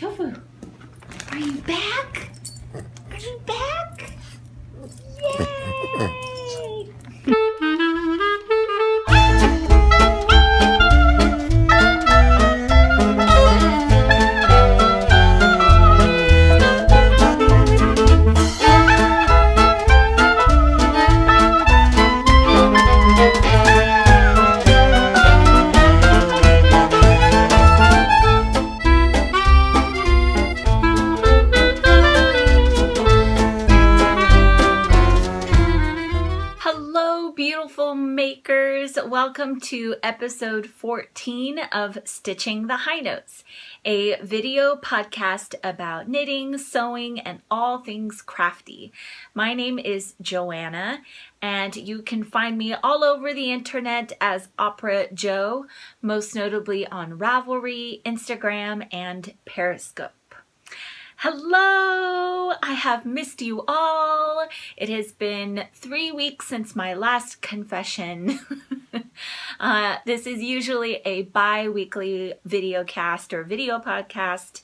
Tofu, are you back? Are you back? Yay! Welcome to episode 14 of Stitching the High Notes, a video podcast about knitting, sewing, and all things crafty. My name is Joanna, and you can find me all over the internet as Opera Joe, most notably on Ravelry, Instagram, and Periscope. Hello! I have missed you all. It has been three weeks since my last confession. uh, this is usually a bi weekly video cast or video podcast.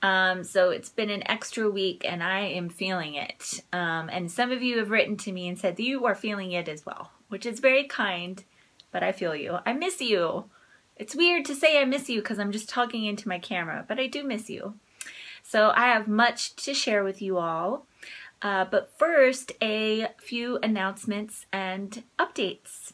Um, so it's been an extra week and I am feeling it. Um, and some of you have written to me and said you are feeling it as well, which is very kind, but I feel you. I miss you. It's weird to say I miss you because I'm just talking into my camera, but I do miss you. So I have much to share with you all. Uh, but first, a few announcements and updates.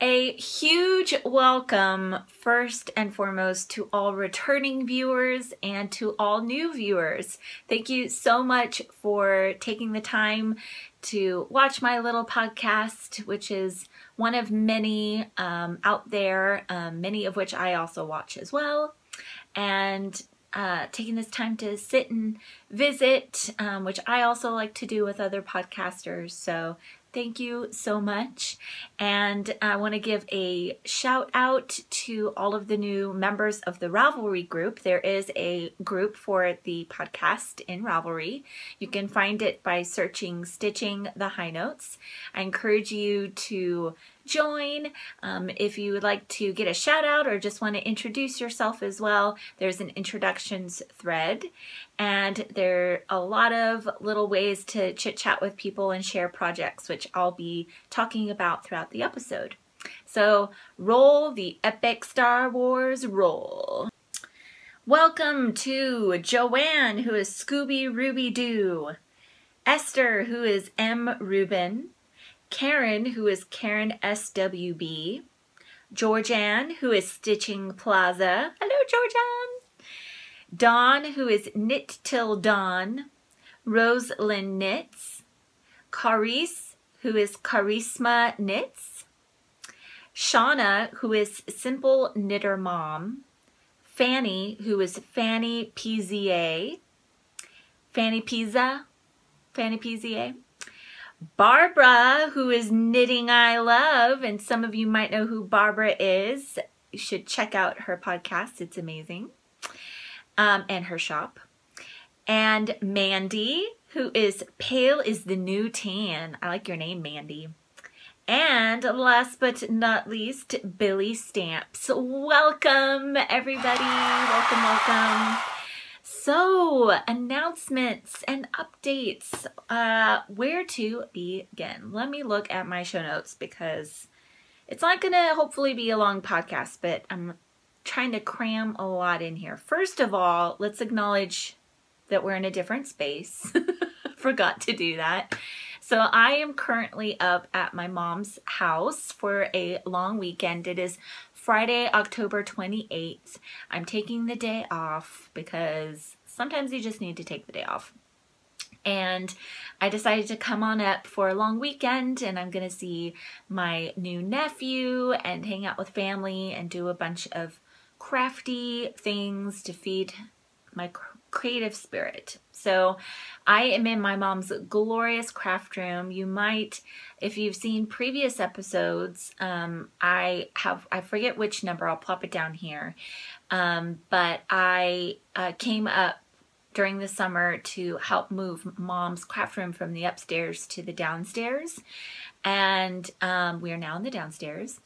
A huge welcome, first and foremost, to all returning viewers and to all new viewers. Thank you so much for taking the time to watch my little podcast, which is one of many um, out there, um, many of which I also watch as well. And uh, taking this time to sit and visit, um, which I also like to do with other podcasters. So thank you so much. And I want to give a shout out to all of the new members of the Ravelry group. There is a group for the podcast in Ravelry. You can find it by searching Stitching the High Notes. I encourage you to join. Um, if you would like to get a shout out or just want to introduce yourself as well, there's an introductions thread. And there are a lot of little ways to chit chat with people and share projects, which I'll be talking about throughout the episode. So roll the epic Star Wars roll. Welcome to Joanne, who is Scooby Ruby Doo, Esther, who is M. Rubin, Karen, who is Karen SWB, Georgianne, who is Stitching Plaza. Hello, Georgianne. Dawn, who is Knit Till Dawn, Rosalind Knits, Carice, who is Charisma Knits, Shauna, who is Simple Knitter Mom, Fanny, who is Fanny PZA, Fanny Pizza, Fanny PZA, Barbara, who is Knitting I Love, and some of you might know who Barbara is. You should check out her podcast, it's amazing, um, and her shop. And Mandy, who is Pale is the New Tan. I like your name, Mandy. And last but not least, Billy Stamps. Welcome, everybody. Welcome, welcome. So, announcements and updates. Uh, where to begin? Let me look at my show notes because it's not going to hopefully be a long podcast, but I'm trying to cram a lot in here. First of all, let's acknowledge that we're in a different space. Forgot to do that. So I am currently up at my mom's house for a long weekend. It is Friday, October 28th. I'm taking the day off because sometimes you just need to take the day off. And I decided to come on up for a long weekend and I'm to see my new nephew and hang out with family and do a bunch of crafty things to feed my creative spirit. So I am in my mom's glorious craft room. You might, if you've seen previous episodes, um, I have, I forget which number, I'll plop it down here. Um, but I uh, came up during the summer to help move mom's craft room from the upstairs to the downstairs. And um, we are now in the downstairs.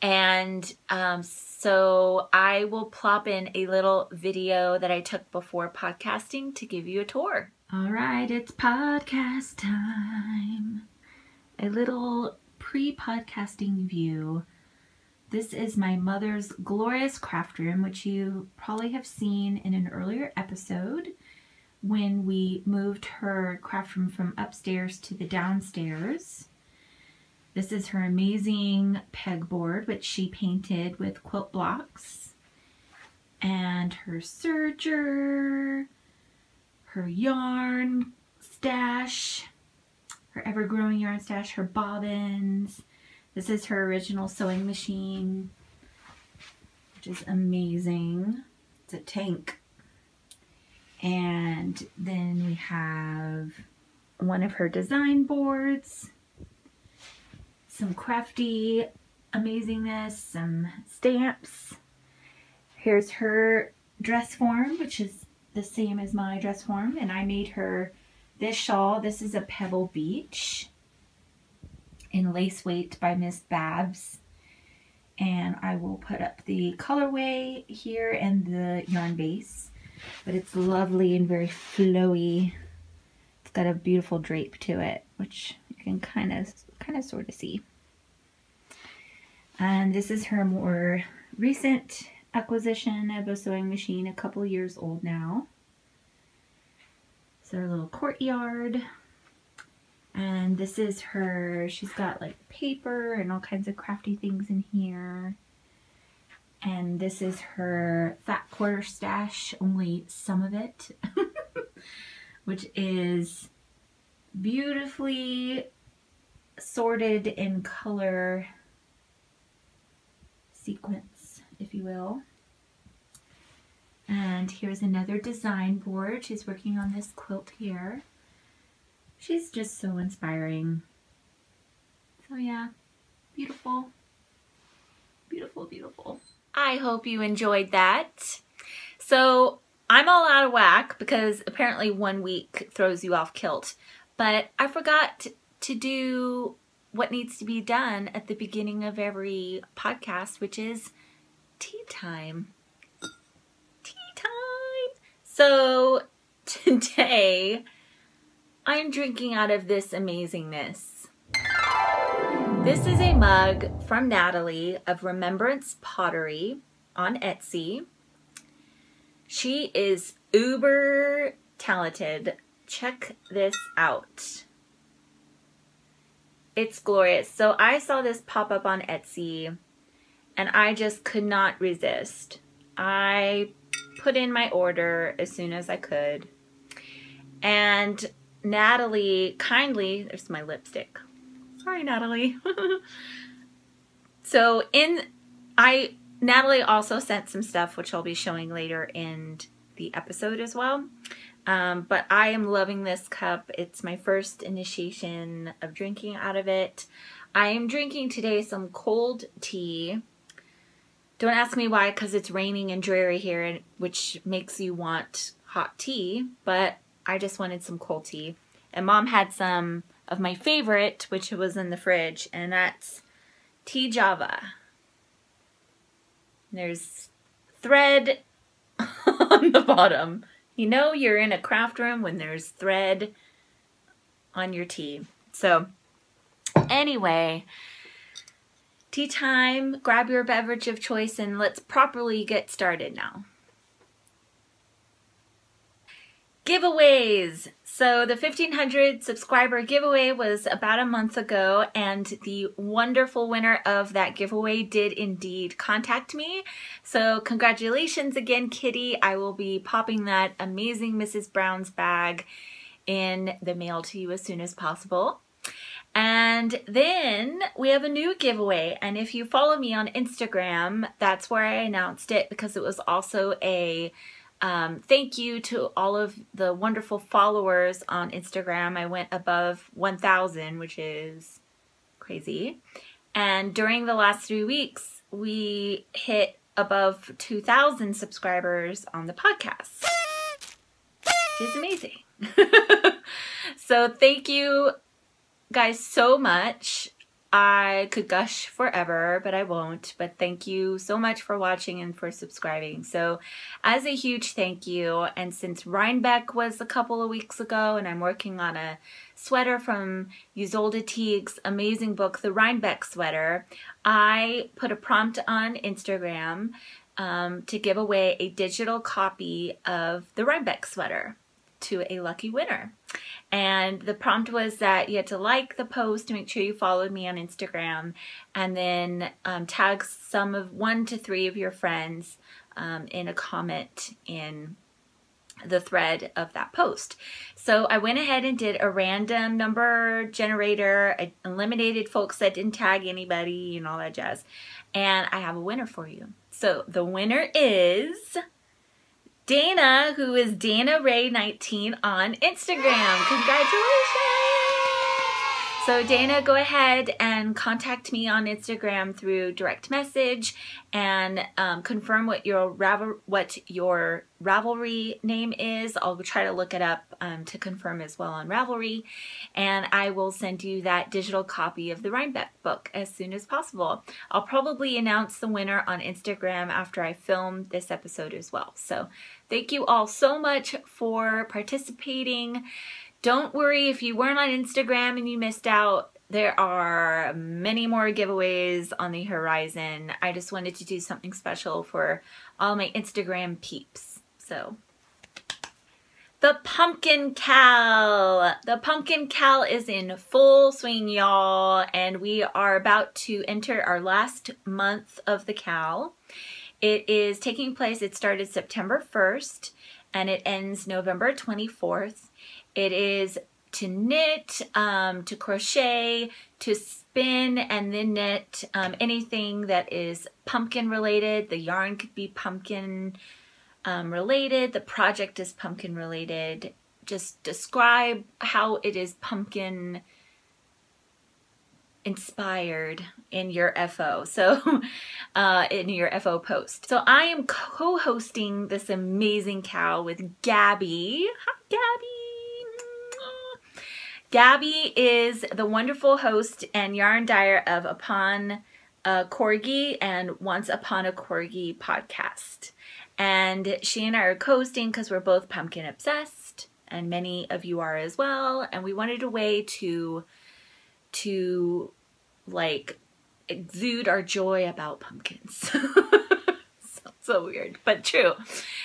And um, so I will plop in a little video that I took before podcasting to give you a tour. All right, it's podcast time. A little pre-podcasting view. This is my mother's glorious craft room, which you probably have seen in an earlier episode when we moved her craft room from upstairs to the downstairs. This is her amazing pegboard, which she painted with quilt blocks. And her serger, her yarn stash, her ever-growing yarn stash, her bobbins. This is her original sewing machine, which is amazing. It's a tank. And then we have one of her design boards, some crafty amazingness, some stamps. Here's her dress form, which is the same as my dress form. And I made her this shawl. This is a Pebble Beach in lace weight by Miss Babs. And I will put up the colorway here and the yarn base but it's lovely and very flowy. It's got a beautiful drape to it, which you can kind of, kind of sort of see. And this is her more recent acquisition of a sewing machine, a couple years old now. It's her little courtyard. And this is her, she's got like paper and all kinds of crafty things in here. And this is her fat quarter stash, only some of it, which is beautifully sorted in color sequence, if you will. And here's another design board. She's working on this quilt here. She's just so inspiring. So yeah, beautiful, beautiful, beautiful. I hope you enjoyed that. So I'm all out of whack because apparently one week throws you off kilt. But I forgot to do what needs to be done at the beginning of every podcast, which is tea time. Tea time! So today I'm drinking out of this amazingness. This is a mug from Natalie of Remembrance Pottery on Etsy. She is uber talented. Check this out. It's glorious. So I saw this pop up on Etsy and I just could not resist. I put in my order as soon as I could. And Natalie kindly, there's my lipstick. Sorry, Natalie. so in, I, Natalie also sent some stuff, which I'll be showing later in the episode as well. Um, but I am loving this cup. It's my first initiation of drinking out of it. I am drinking today some cold tea. Don't ask me why, because it's raining and dreary here, which makes you want hot tea, but I just wanted some cold tea. And mom had some of my favorite, which was in the fridge, and that's Tejava. There's thread on the bottom. You know you're in a craft room when there's thread on your tea. So anyway, tea time, grab your beverage of choice and let's properly get started now. Giveaways. So the 1500 subscriber giveaway was about a month ago and the wonderful winner of that giveaway did indeed contact me. So congratulations again, Kitty. I will be popping that amazing Mrs. Brown's bag in the mail to you as soon as possible. And then we have a new giveaway. And if you follow me on Instagram, that's where I announced it because it was also a um, thank you to all of the wonderful followers on Instagram. I went above 1,000, which is crazy. And during the last three weeks, we hit above 2,000 subscribers on the podcast, which is amazing. so thank you guys so much. I could gush forever, but I won't. But thank you so much for watching and for subscribing. So as a huge thank you, and since Rhinebeck was a couple of weeks ago and I'm working on a sweater from Ysolda Teague's amazing book, The Rhinebeck Sweater, I put a prompt on Instagram um, to give away a digital copy of the Rhinebeck sweater to a lucky winner. And the prompt was that you had to like the post to make sure you followed me on Instagram and then um, tag some of one to three of your friends um, in a comment in the thread of that post. So I went ahead and did a random number generator. I eliminated folks that didn't tag anybody and all that jazz. And I have a winner for you. So the winner is Dana, who is Dana Ray 19 on Instagram. Congratulations! So Dana, go ahead and contact me on Instagram through direct message and um, confirm what your ravel what your Ravelry name is. I'll try to look it up um, to confirm as well on Ravelry, and I will send you that digital copy of the Rhinebeck book as soon as possible. I'll probably announce the winner on Instagram after I film this episode as well. So thank you all so much for participating. Don't worry if you weren't on Instagram and you missed out. There are many more giveaways on the horizon. I just wanted to do something special for all my Instagram peeps. So, the Pumpkin Cal. The Pumpkin Cal is in full swing, y'all, and we are about to enter our last month of the Cal. It is taking place, it started September 1st, and it ends November 24th. It is to knit, um, to crochet, to spin and then knit um, anything that is pumpkin related. The yarn could be pumpkin um, related. The project is pumpkin related. Just describe how it is pumpkin inspired in your FO. So uh, in your FO post. So I am co-hosting this amazing CAL with Gabby. Hi, Gabby. Gabby is the wonderful host and yarn dyer of Upon a Corgi and Once Upon a Corgi podcast. And she and I are co-hosting because we're both pumpkin obsessed and many of you are as well. And we wanted a way to, to like exude our joy about pumpkins. so, weird, but true.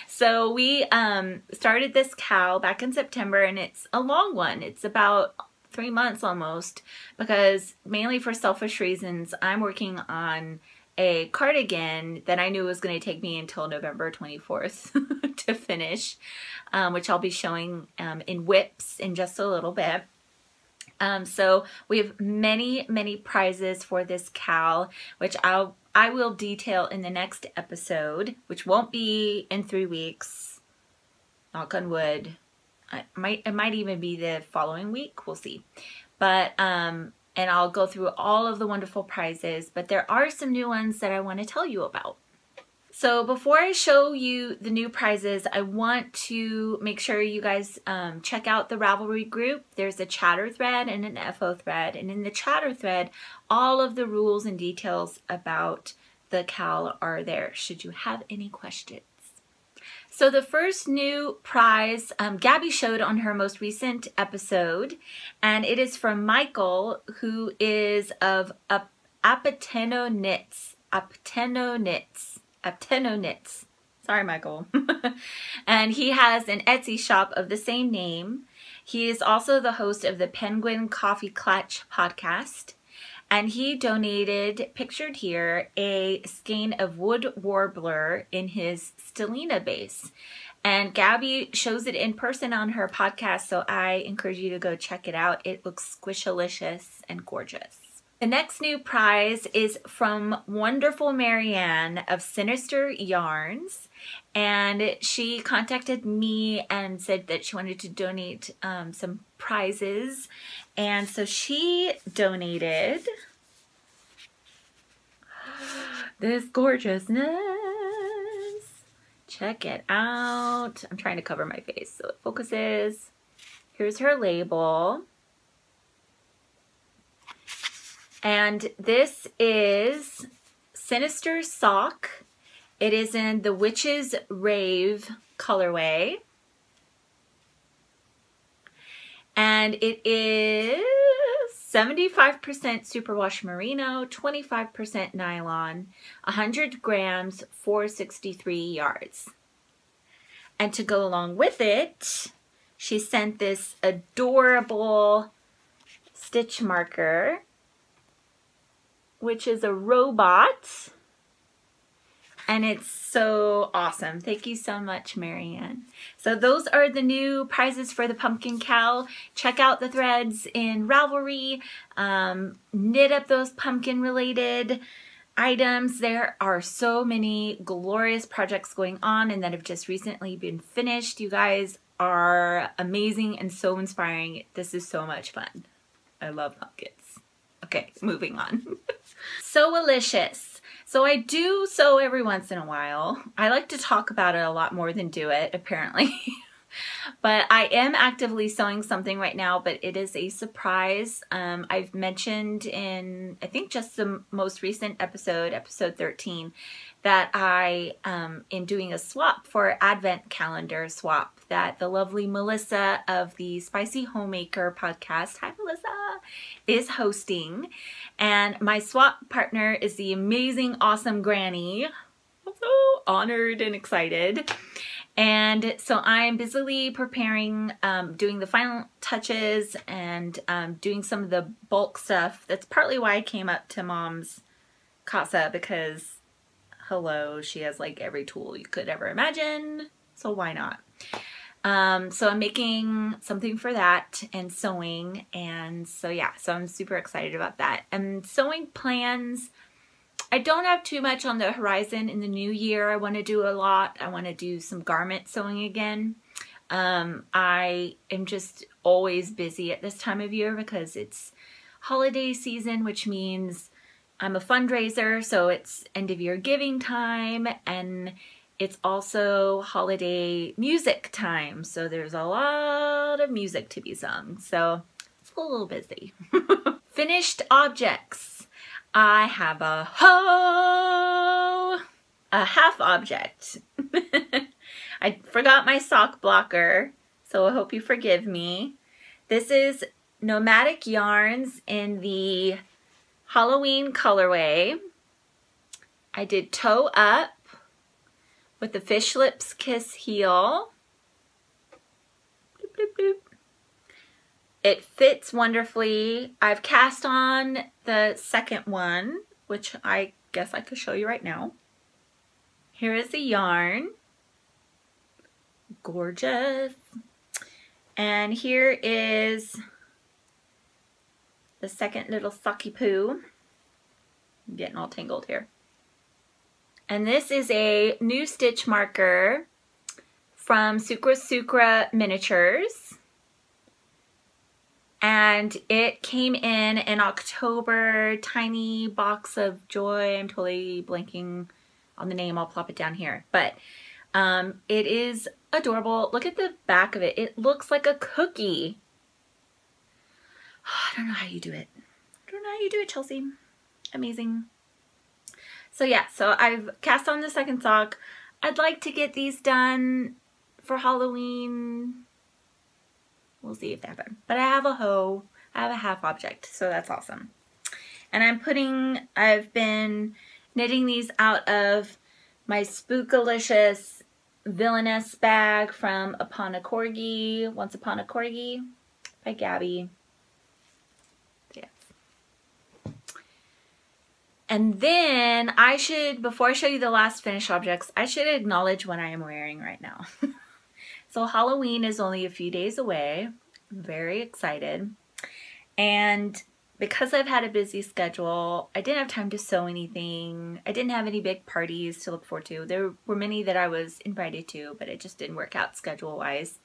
So we um, started this CAL back in September and it's a long one. It's about three months almost because mainly for selfish reasons, I'm working on a cardigan that I knew was going to take me until November 24th to finish, um, which I'll be showing um, in WIPs in just a little bit. Um, so we have many, many prizes for this CAL, which I'll I will detail in the next episode, which won't be in three weeks. Knock on wood. I might it might even be the following week. We'll see. But um, and I'll go through all of the wonderful prizes. But there are some new ones that I want to tell you about. So before I show you the new prizes, I want to make sure you guys um, check out the Ravelry group. There's a chatter thread and an FO thread. And in the chatter thread, all of the rules and details about the CAL are there should you have any questions. So the first new prize um, Gabby showed on her most recent episode, and it is from Michael, who is of Apateno Knits. Apateno Knits. Apteno Knits. Sorry, Michael. and he has an Etsy shop of the same name. He is also the host of the Penguin Coffee Clutch podcast. And he donated, pictured here, a skein of wood warbler in his Stellina base. And Gabby shows it in person on her podcast, so I encourage you to go check it out. It looks squishalicious and gorgeous. The next new prize is from wonderful Marianne of Sinister Yarns. And she contacted me and said that she wanted to donate um, some prizes. And so she donated this gorgeousness. Check it out. I'm trying to cover my face so it focuses. Here's her label. And this is Sinister Sock. It is in the Witch's Rave colorway. And it is 75% superwash merino, 25% nylon, 100 grams, 463 yards. And to go along with it, she sent this adorable stitch marker, which is a robot and it's so awesome. Thank you so much, Marianne. So those are the new prizes for the Pumpkin Cal. Check out the threads in Ravelry. Um, knit up those pumpkin related items. There are so many glorious projects going on and that have just recently been finished. You guys are amazing and so inspiring. This is so much fun. I love pumpkins. Okay, moving on. so delicious. So I do sew every once in a while. I like to talk about it a lot more than do it, apparently. but I am actively sewing something right now, but it is a surprise. Um, I've mentioned in, I think just the most recent episode, episode 13, that I um, am doing a swap for Advent calendar swap that the lovely Melissa of the Spicy Homemaker podcast, hi Melissa, is hosting. And my swap partner is the amazing, awesome Granny. I'm so honored and excited. And so I'm busily preparing, um, doing the final touches and um, doing some of the bulk stuff. That's partly why I came up to mom's casa because, hello, she has like every tool you could ever imagine. So why not? Um, so I'm making something for that and sewing. And so yeah, so I'm super excited about that. And sewing plans, I don't have too much on the horizon in the new year. I want to do a lot. I want to do some garment sewing again. Um, I am just always busy at this time of year because it's holiday season, which means I'm a fundraiser. So it's end of year giving time and it's also holiday music time, so there's a lot of music to be sung. So it's a little busy. Finished objects. I have a hoe, a half object. I forgot my sock blocker, so I hope you forgive me. This is Nomadic Yarns in the Halloween colorway. I did toe up with the Fish Lips Kiss heel. It fits wonderfully. I've cast on the second one, which I guess I could show you right now. Here is the yarn. Gorgeous. And here is the second little sucky poo. I'm getting all tangled here. And this is a new stitch marker from Sucra Sucra Miniatures. And it came in an October tiny box of joy. I'm totally blanking on the name. I'll plop it down here. But um, it is adorable. Look at the back of it. It looks like a cookie. I don't know how you do it. I don't know how you do it, Chelsea. Amazing. So yeah, so I've cast on the second sock. I'd like to get these done for Halloween. We'll see if they happen. But I have a hoe. I have a half object, so that's awesome. And I'm putting, I've been knitting these out of my Spookalicious Villainess bag from Upon a Corgi, Once Upon a Corgi by Gabby. And then I should, before I show you the last finished objects, I should acknowledge what I am wearing right now. so Halloween is only a few days away. I'm very excited. And because I've had a busy schedule, I didn't have time to sew anything. I didn't have any big parties to look forward to. There were many that I was invited to, but it just didn't work out schedule-wise.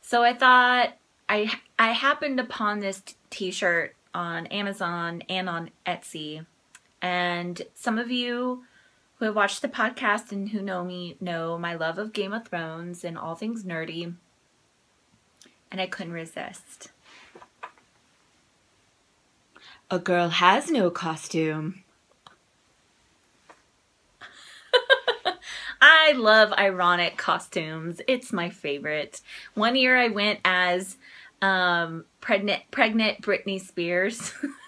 So I thought I I happened upon this t-shirt on Amazon and on Etsy and some of you who have watched the podcast and who know me know my love of Game of Thrones and all things nerdy. And I couldn't resist. A girl has no costume. I love ironic costumes. It's my favorite. One year I went as um, pregnant, pregnant Britney Spears.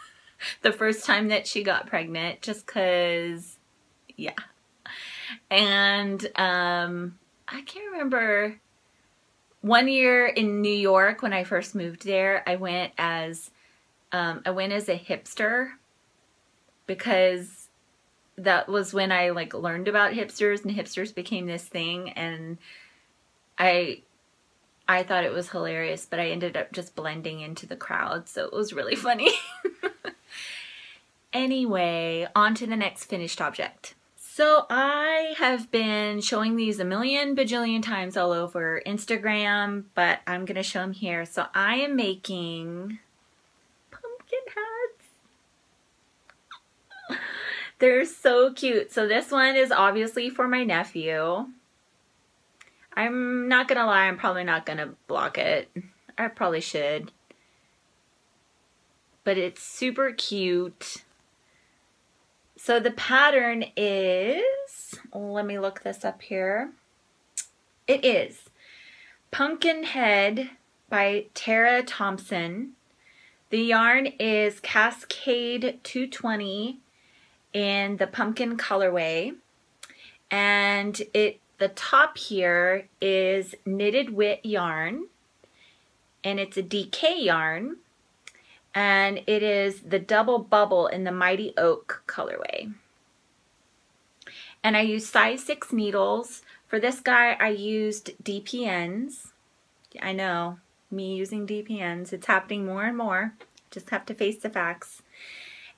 the first time that she got pregnant, just cause, yeah. And um, I can't remember. One year in New York when I first moved there, I went as um, I went as a hipster because that was when I like learned about hipsters and hipsters became this thing and I I thought it was hilarious, but I ended up just blending into the crowd, so it was really funny. Anyway, on to the next finished object. So I have been showing these a million bajillion times all over Instagram, but I'm going to show them here. So I am making pumpkin hats. They're so cute. So this one is obviously for my nephew. I'm not gonna lie, I'm probably not gonna block it. I probably should. But it's super cute. So the pattern is, let me look this up here. It is Pumpkinhead by Tara Thompson. The yarn is Cascade 220 in the pumpkin colorway. And it the top here is knitted wit yarn and it's a DK yarn and it is the double bubble in the Mighty Oak colorway. And I used size 6 needles. For this guy I used DPNs. I know, me using DPNs. It's happening more and more. Just have to face the facts.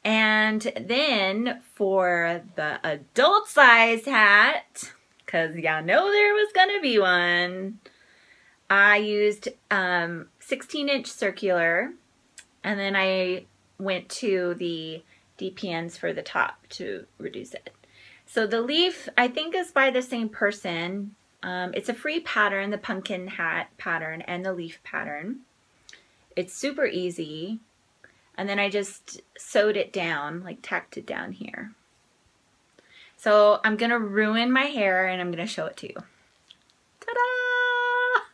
And then for the adult size hat, because y'all know there was going to be one, I used um, 16 inch circular and then I went to the DPNs for the top to reduce it. So the leaf, I think is by the same person. Um, it's a free pattern, the pumpkin hat pattern and the leaf pattern. It's super easy. And then I just sewed it down, like tacked it down here. So I'm going to ruin my hair and I'm going to show it to you.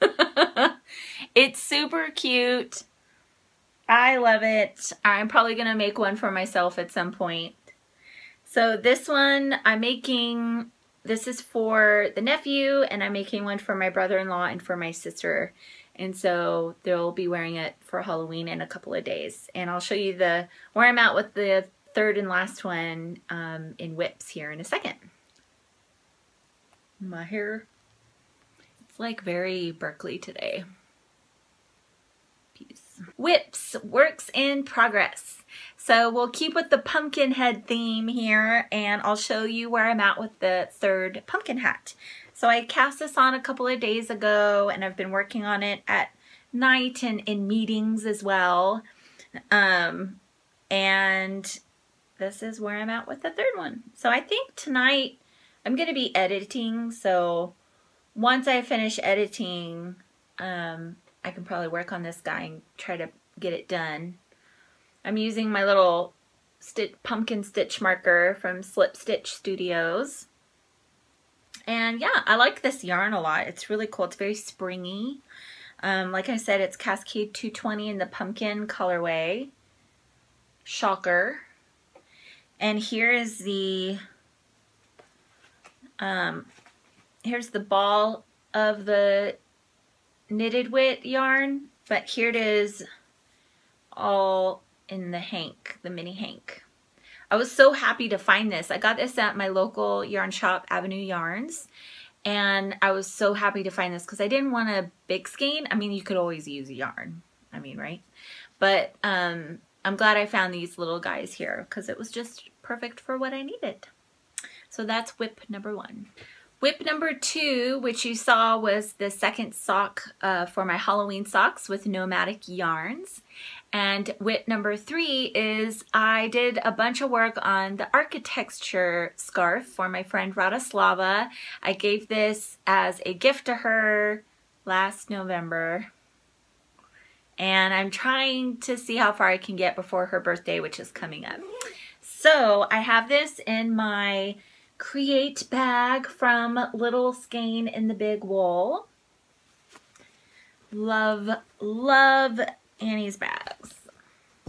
Ta-da! it's super cute. I love it. I'm probably going to make one for myself at some point. So this one I'm making, this is for the nephew and I'm making one for my brother-in-law and for my sister. And so they'll be wearing it for Halloween in a couple of days. And I'll show you the where I'm at with the third and last one um, in WIPs here in a second. My hair, it's like very Berkeley today. WIPs, works in progress. So we'll keep with the pumpkin head theme here and I'll show you where I'm at with the third pumpkin hat. So I cast this on a couple of days ago and I've been working on it at night and in meetings as well. Um, and this is where I'm at with the third one. So I think tonight I'm going to be editing. So once I finish editing, um, I can probably work on this guy and try to get it done. I'm using my little stitch, pumpkin stitch marker from Slip Stitch Studios. And yeah, I like this yarn a lot. It's really cool. It's very springy. Um, like I said, it's Cascade 220 in the pumpkin colorway. Shocker. And here is the, um, here's the ball of the knitted wit yarn. But here it is all in the hank, the mini hank. I was so happy to find this. I got this at my local yarn shop, Avenue Yarns. And I was so happy to find this because I didn't want a big skein. I mean, you could always use yarn. I mean, right? But um, I'm glad I found these little guys here because it was just perfect for what I needed. So that's WIP number one. WIP number two, which you saw was the second sock uh, for my Halloween socks with Nomadic Yarns. And WIP number three is I did a bunch of work on the architecture scarf for my friend Radoslava. I gave this as a gift to her last November. and I'm trying to see how far I can get before her birthday, which is coming up. So I have this in my Create bag from Little Skein in the Big Wool. Love, love Annie's bags.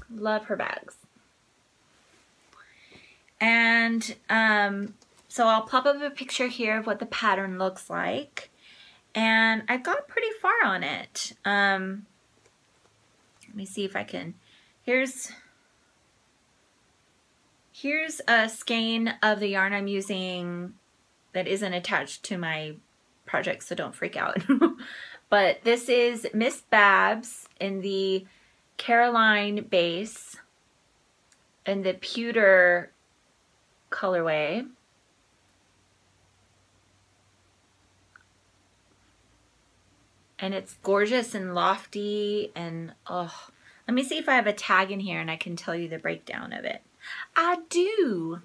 Love her bags. And um, so I'll pop up a picture here of what the pattern looks like. And I got pretty far on it. Um, let me see if I can. Here's here's a skein of the yarn I'm using that isn't attached to my project, so don't freak out. but this is Miss Babs in the Caroline base in the pewter colorway. And it's gorgeous and lofty and oh, let me see if I have a tag in here and I can tell you the breakdown of it. I do.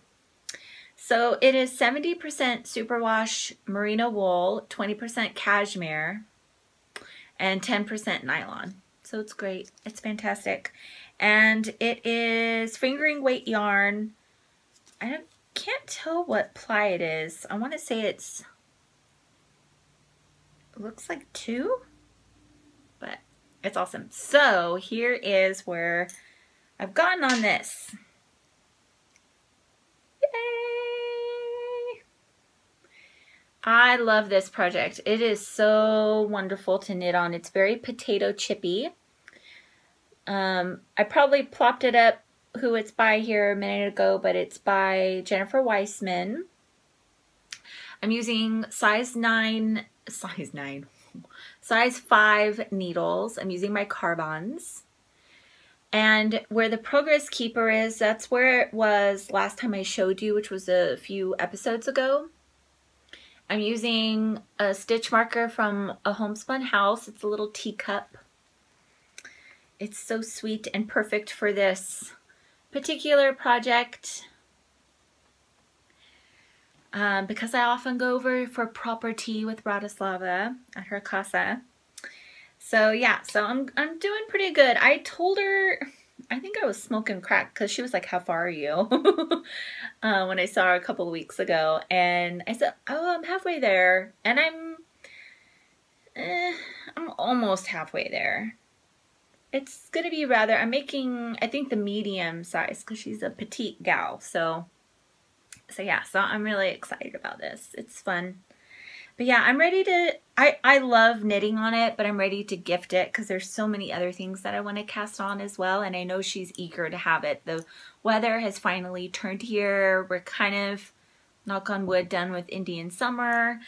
So it is 70% superwash merino wool, 20% cashmere, and 10% nylon. So it's great. It's fantastic. And it is fingering weight yarn. I can't tell what ply it is. I want to say it's, it looks like two, but it's awesome. So here is where I've gotten on this. I love this project. It is so wonderful to knit on. It's very potato chippy. Um, I probably plopped it up who it's by here a minute ago, but it's by Jennifer Weissman. I'm using size 9, size 9, size 5 needles. I'm using my Karbonz. And where the Progress Keeper is, that's where it was last time I showed you, which was a few episodes ago. I'm using a stitch marker from a homespun house. It's a little teacup. It's so sweet and perfect for this particular project. Um, because I often go over for proper tea with Radoslava at her casa. So yeah, so I'm, I'm doing pretty good. I told her, I think I was smoking crack because she was like, how far are you? uh, when I saw her a couple of weeks ago. And I said, oh, I'm halfway there. And I'm, eh, I'm almost halfway there. It's to be rather, I'm making, I think the medium size because she's a petite gal. So, so yeah, so I'm really excited about this. It's fun. But yeah, I'm ready to, I, I love knitting on it, but I'm ready to gift it because there's so many other things that I want to cast on as well. And I know she's eager to have it. The weather has finally turned here. We're kind of, knock on wood, done with Indian summer.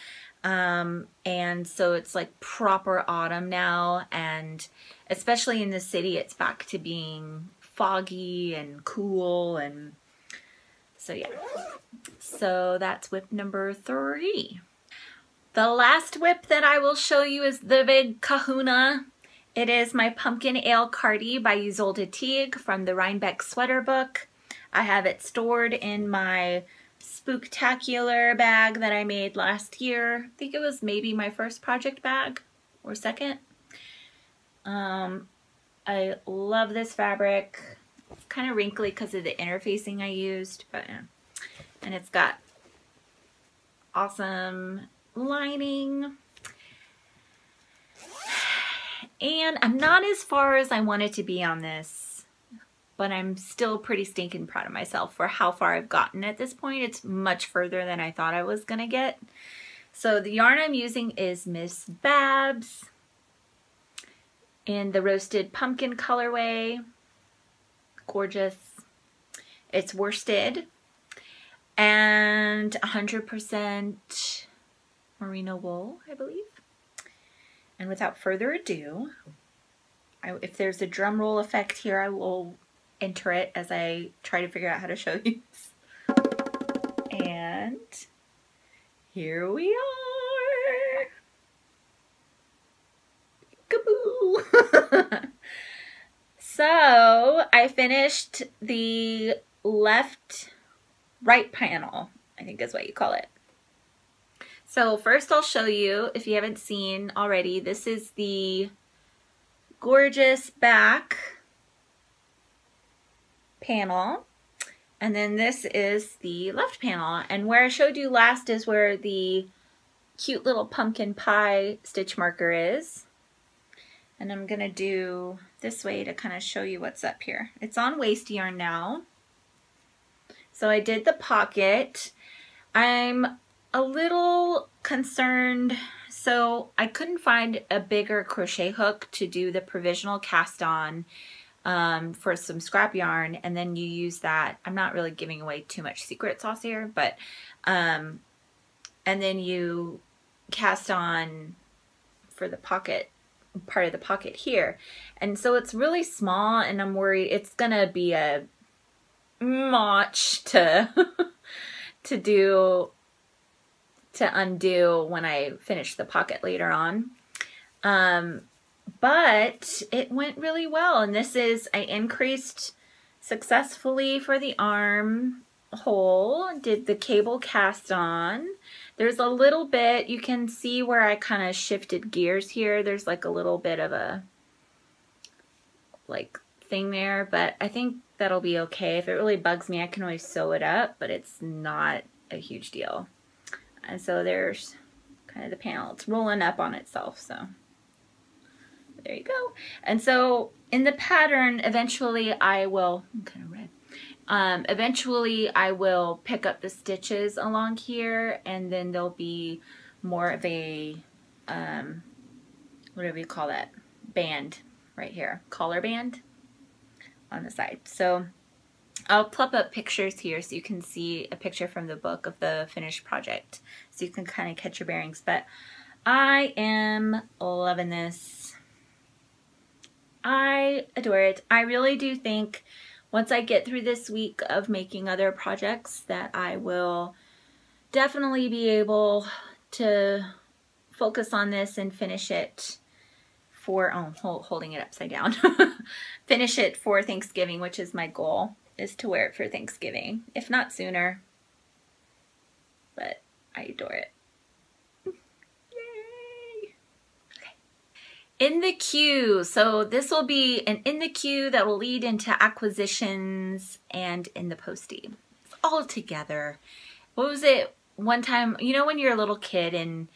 Um, and so it's like proper autumn now. And especially in the city, it's back to being foggy and cool. And so yeah, so that's WIP number three. The last WIP that I will show you is the big kahuna. It is my Pumpkin Ale Cardi by Ysolda Teague from the Rhinebeck Sweater Book. I have it stored in my spooktacular bag that I made last year. I think it was maybe my first project bag or second. Um, I love this fabric. It's kind of wrinkly because of the interfacing I used, but yeah. and it's got awesome lining. And I'm not as far as I wanted to be on this, but I'm still pretty stinking proud of myself for how far I've gotten at this point. It's much further than I thought I was going to get. So the yarn I'm using is Miss Babs in the roasted pumpkin colorway. Gorgeous. It's worsted and 100% merino wool, I believe. And without further ado, I, if there's a drum roll effect here, I will enter it as I try to figure out how to show you. And here we are. Kaboo! so I finished the left right panel, I think is what you call it. So first I'll show you, if you haven't seen already, this is the gorgeous back panel. And then this is the left panel. And where I showed you last is where the cute little pumpkin pie stitch marker is. And I'm to do this way to kind of show you what's up here. It's on waste yarn now. So I did the pocket. I'm a little concerned. So I couldn't find a bigger crochet hook to do the provisional cast on um, for some scrap yarn and then you use that. I'm not really giving away too much secret sauce here, but um, and then you cast on for the pocket part of the pocket here. And so it's really small and I'm worried it's gonna be a much to to do to undo when I finish the pocket later on. Um, but it went really well. And this is, I increased successfully for the arm hole, did the cable cast on. There's a little bit, you can see where I kind of shifted gears here. There's like a little bit of a like thing there, but I think that'll be okay. If it really bugs me, I can always sew it up, but it's not a huge deal. And so there's kind of the panel. It's rolling up on itself, so there you go. And so in the pattern, eventually I will, I'm kind of red, um, eventually I will pick up the stitches along here and then there'll be more of a, um, whatever you call that, band right here, collar band on the side. So I'll plop up pictures here so you can see a picture from the book of the finished project so you can kind of catch your bearings. But I am loving this. I adore it. I really do think once I get through this week of making other projects that I will definitely be able to focus on this and finish it for, oh, holding it upside down. finish it for Thanksgiving, which is my goal is to wear it for Thanksgiving, if not sooner. But I adore it. Yay! Okay. In the queue. So this will be an in the queue that will lead into acquisitions and in the postie. All together. What was it one time, you know when you're a little kid and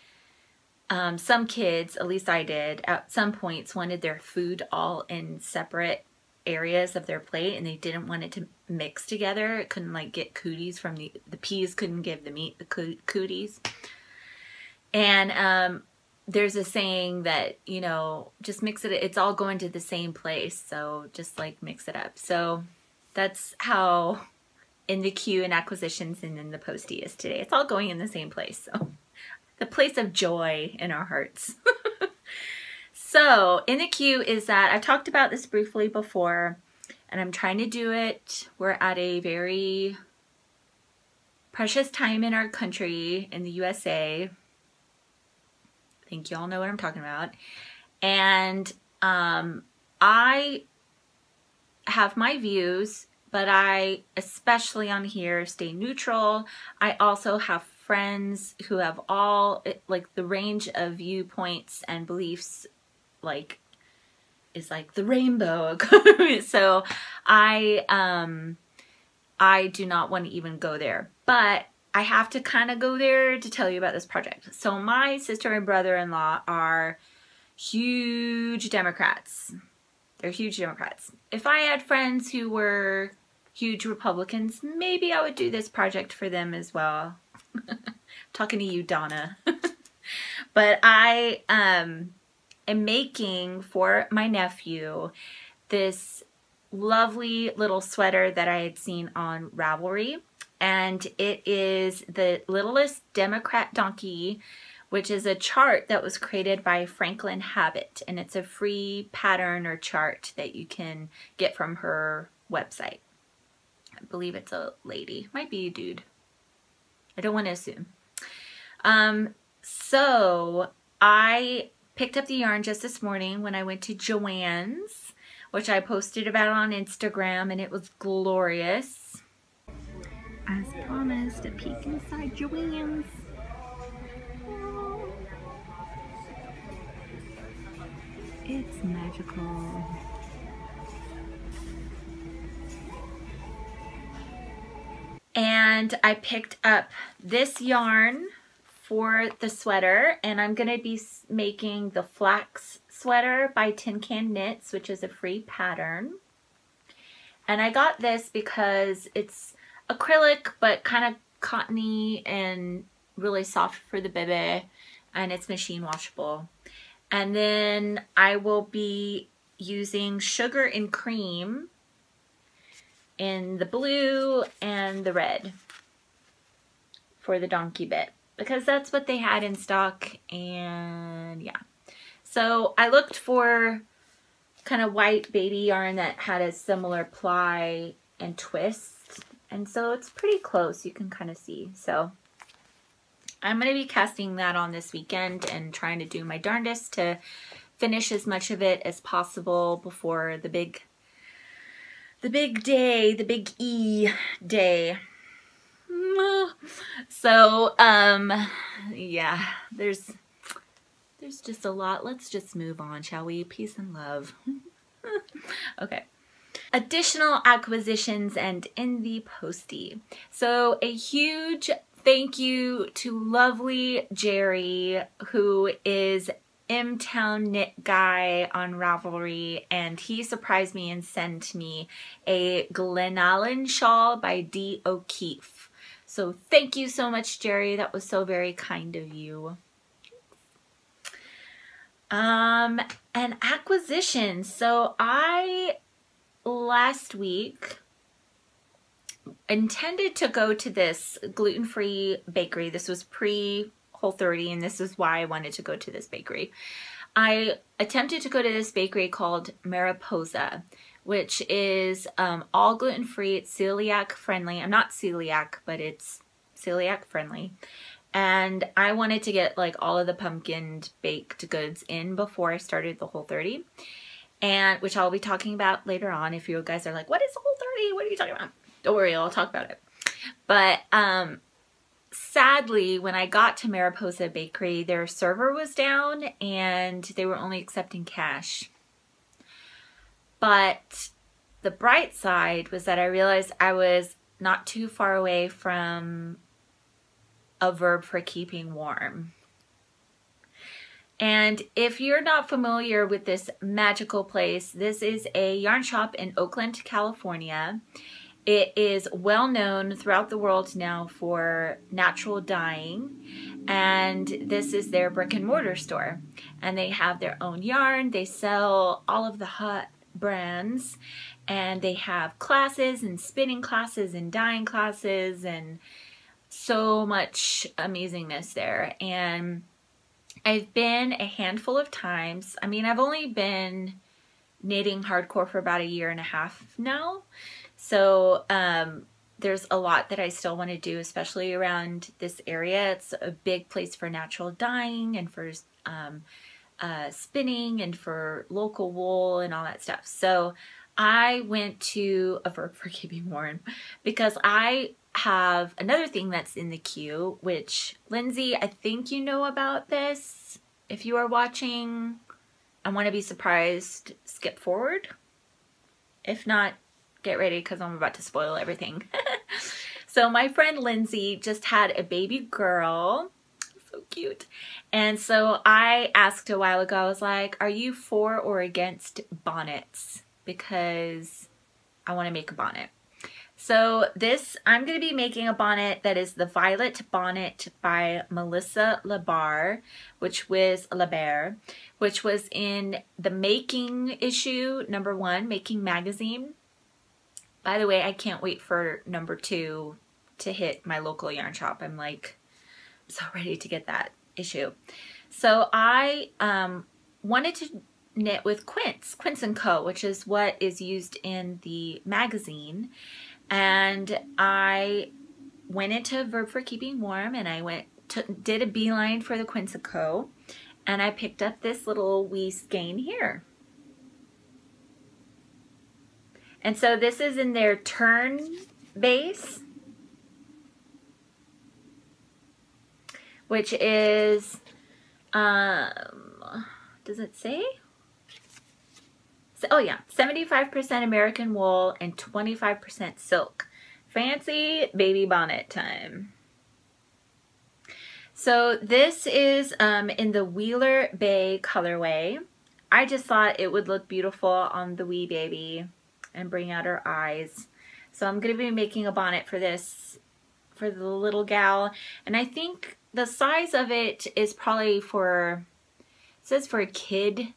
um, some kids, at least I did, at some points wanted their food all in separate areas of their plate and they didn't want it to mix together. It couldn't like get cooties from the, the peas couldn't give the meat the cooties. And um, there's a saying that, you know, just mix it, it's all going to the same place. So just like mix it up. So that's how in the queue and acquisitions and in the postie is today. It's all going in the same place. So the place of joy in our hearts. So in the queue is that I've talked about this briefly before and I'm trying to do it. We're at a very precious time in our country, in the USA. I think y'all know what I'm talking about. And um, I have my views, but I, especially on here, stay neutral. I also have friends who have all, like the range of viewpoints and beliefs like is like the rainbow. so I um I do not want to even go there. But I have to kind of go there to tell you about this project. So my sister and brother-in-law are huge Democrats. They're huge Democrats. If I had friends who were huge Republicans, maybe I would do this project for them as well. Talking to you, Donna. but I um am making for my nephew this lovely little sweater that I had seen on Ravelry. And it is the Littlest Democrat Donkey, which is a chart that was created by Franklin Habit. And it's a free pattern or chart that you can get from her website. I believe it's a lady. Might be a dude. I don't want to assume. Um, so I Picked up the yarn just this morning when I went to Joann's, which I posted about on Instagram, and it was glorious. As promised, a peek inside Joann's. It's magical. And I picked up this yarn for the sweater and I'm going to be making the flax sweater by Tin Can Knits, which is a free pattern. And I got this because it's acrylic but kind of cottony and really soft for the baby and it's machine washable. And then I will be using sugar and cream in the blue and the red for the donkey bit because that's what they had in stock and yeah. So I looked for kind of white baby yarn that had a similar ply and twist and so it's pretty close you can kind of see so I'm going to be casting that on this weekend and trying to do my darndest to finish as much of it as possible before the big the big day, the big E day. So, um, yeah, there's, there's just a lot. Let's just move on, shall we? Peace and love. okay. Additional acquisitions and in the postie. So a huge thank you to lovely Jerry, who is M Town Knit Guy on Ravelry, and he surprised me and sent me a Glenallen shawl by D. O'Keefe. So thank you so much, Jerry. That was so very kind of you. Um, and acquisition. So I, last week, intended to go to this gluten-free bakery. This was pre Whole 30 and this is why I wanted to go to this bakery. I attempted to go to this bakery called Mariposa, which is um, all gluten-free, it's celiac friendly. I'm not celiac, but it's celiac friendly. And I wanted to get like all of the pumpkin baked goods in before I started the Whole 30. And which I'll be talking about later on if you guys are like, what is Whole 30? What are you talking about? Don't worry, I'll talk about it. But um, sadly, when I got to Mariposa Bakery, their server was down and they were only accepting cash. But the bright side was that I realized I was not too far away from a verb for keeping warm. And if you're not familiar with this magical place, this is a yarn shop in Oakland, California. It is well known throughout the world now for natural dyeing, and this is their brick and mortar store. And they have their own yarn, they sell all of the hot brands, and they have classes and spinning classes and dyeing classes and so much amazingness there. And I've been a handful of times. I mean, I've only been knitting hardcore for about a year and a half now. So um, there's a lot that I still want to do, especially around this area. It's a big place for natural dyeing and for um, uh, spinning and for local wool and all that stuff. So I went to a verb for keeping warm because I have another thing that's in the queue, which Lindsay, I think you know about this. If you are watching, I want to be surprised, skip forward. If not, get ready because I'm about to spoil everything. so my friend Lindsay just had a baby girl. Cute. And so I asked a while ago, I was like, are you for or against bonnets? Because I want to make a bonnet. So this, I'm going to be making a bonnet that is the Violet Bonnet by Melissa LaBarre, which was LaBear, which was in the Making issue, number one, Making Magazine. By the way, I can't wait for number two to hit my local yarn shop. I'm like so ready to get that issue. So I um, wanted to knit with Quince, Quince & Co., which is what is used in the magazine. And I went into Verb for Keeping Warm and I went to, did a beeline for the Quince & Co. And I picked up this little wee skein here. And so this is in their Tern base, which is, um, does it say? oh yeah, 75% American wool and 25% silk. Fancy baby bonnet time. So this is um, in the Wheeler Bay colorway. I just thought it would look beautiful on the wee baby and bring out her eyes. So I'm going to be making a bonnet for this, for the little gal. And I think the size of it is probably for, says for a kid.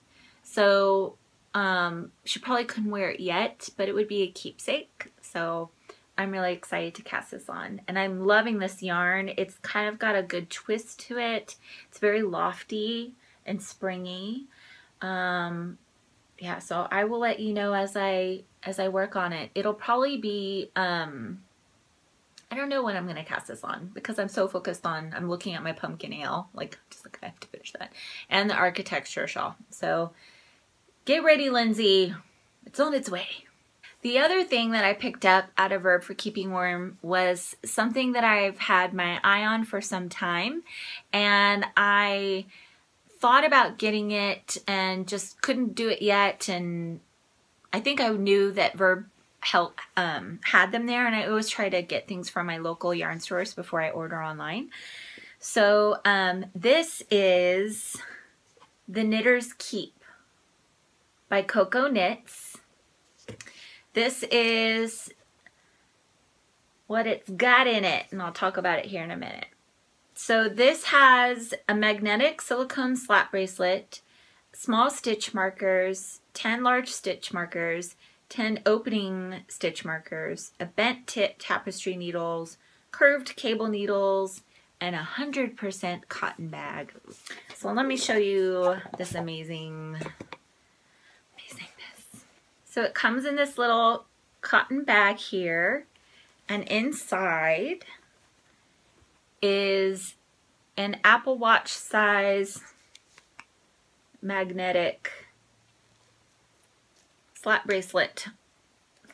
So um, she probably couldn't wear it yet, but it would be a keepsake. So I'm really excited to cast this on. And I'm loving this yarn. It's kind of got a good twist to it. It's very lofty and springy. Um, yeah, so I will let you know as I as I work on it. It'll probably be um I don't know when I'm gonna cast this on because I'm so focused on I'm looking at my pumpkin ale. Like just like I have to finish that. And the architecture shawl. So get ready, Lindsay. It's on its way. The other thing that I picked up out of Verb for Keeping Warm was something that I've had my eye on for some time and I thought about getting it and just couldn't do it yet and I think I knew that Verb help um, had them there and I always try to get things from my local yarn stores before I order online. So um, this is the Knitter's Keep by Coco Knits. This is what it's got in it and I'll talk about it here in a minute. So this has a magnetic silicone slap bracelet, small stitch markers, 10 large stitch markers, 10 opening stitch markers, a bent tip tapestry needles, curved cable needles, and a 100% cotton bag. So let me show you this amazing, amazingness. So it comes in this little cotton bag here, and inside is an Apple Watch size magnetic slap bracelet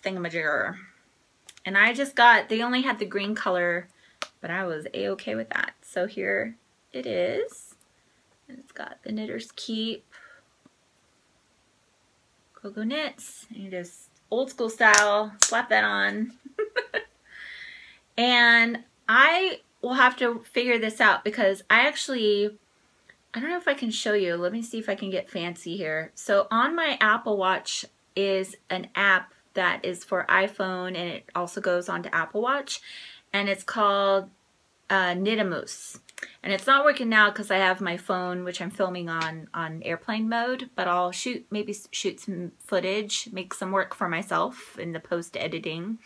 thingamajigger. And I just got, they only had the green color, but I was a-okay with that. So here it is. And it's got the Knitter's Keep, Coco Knits, and you just old school style, slap that on. and I will have to figure this out because I actually, I don't know if I can show you. Let me see if I can get fancy here. So on my Apple Watch is an app that is for iPhone and it also goes on to Apple Watch and it's called uh. And it's not working now because I have my phone, which I'm filming on on airplane mode, but I'll shoot, maybe shoot some footage, make some work for myself in the post editing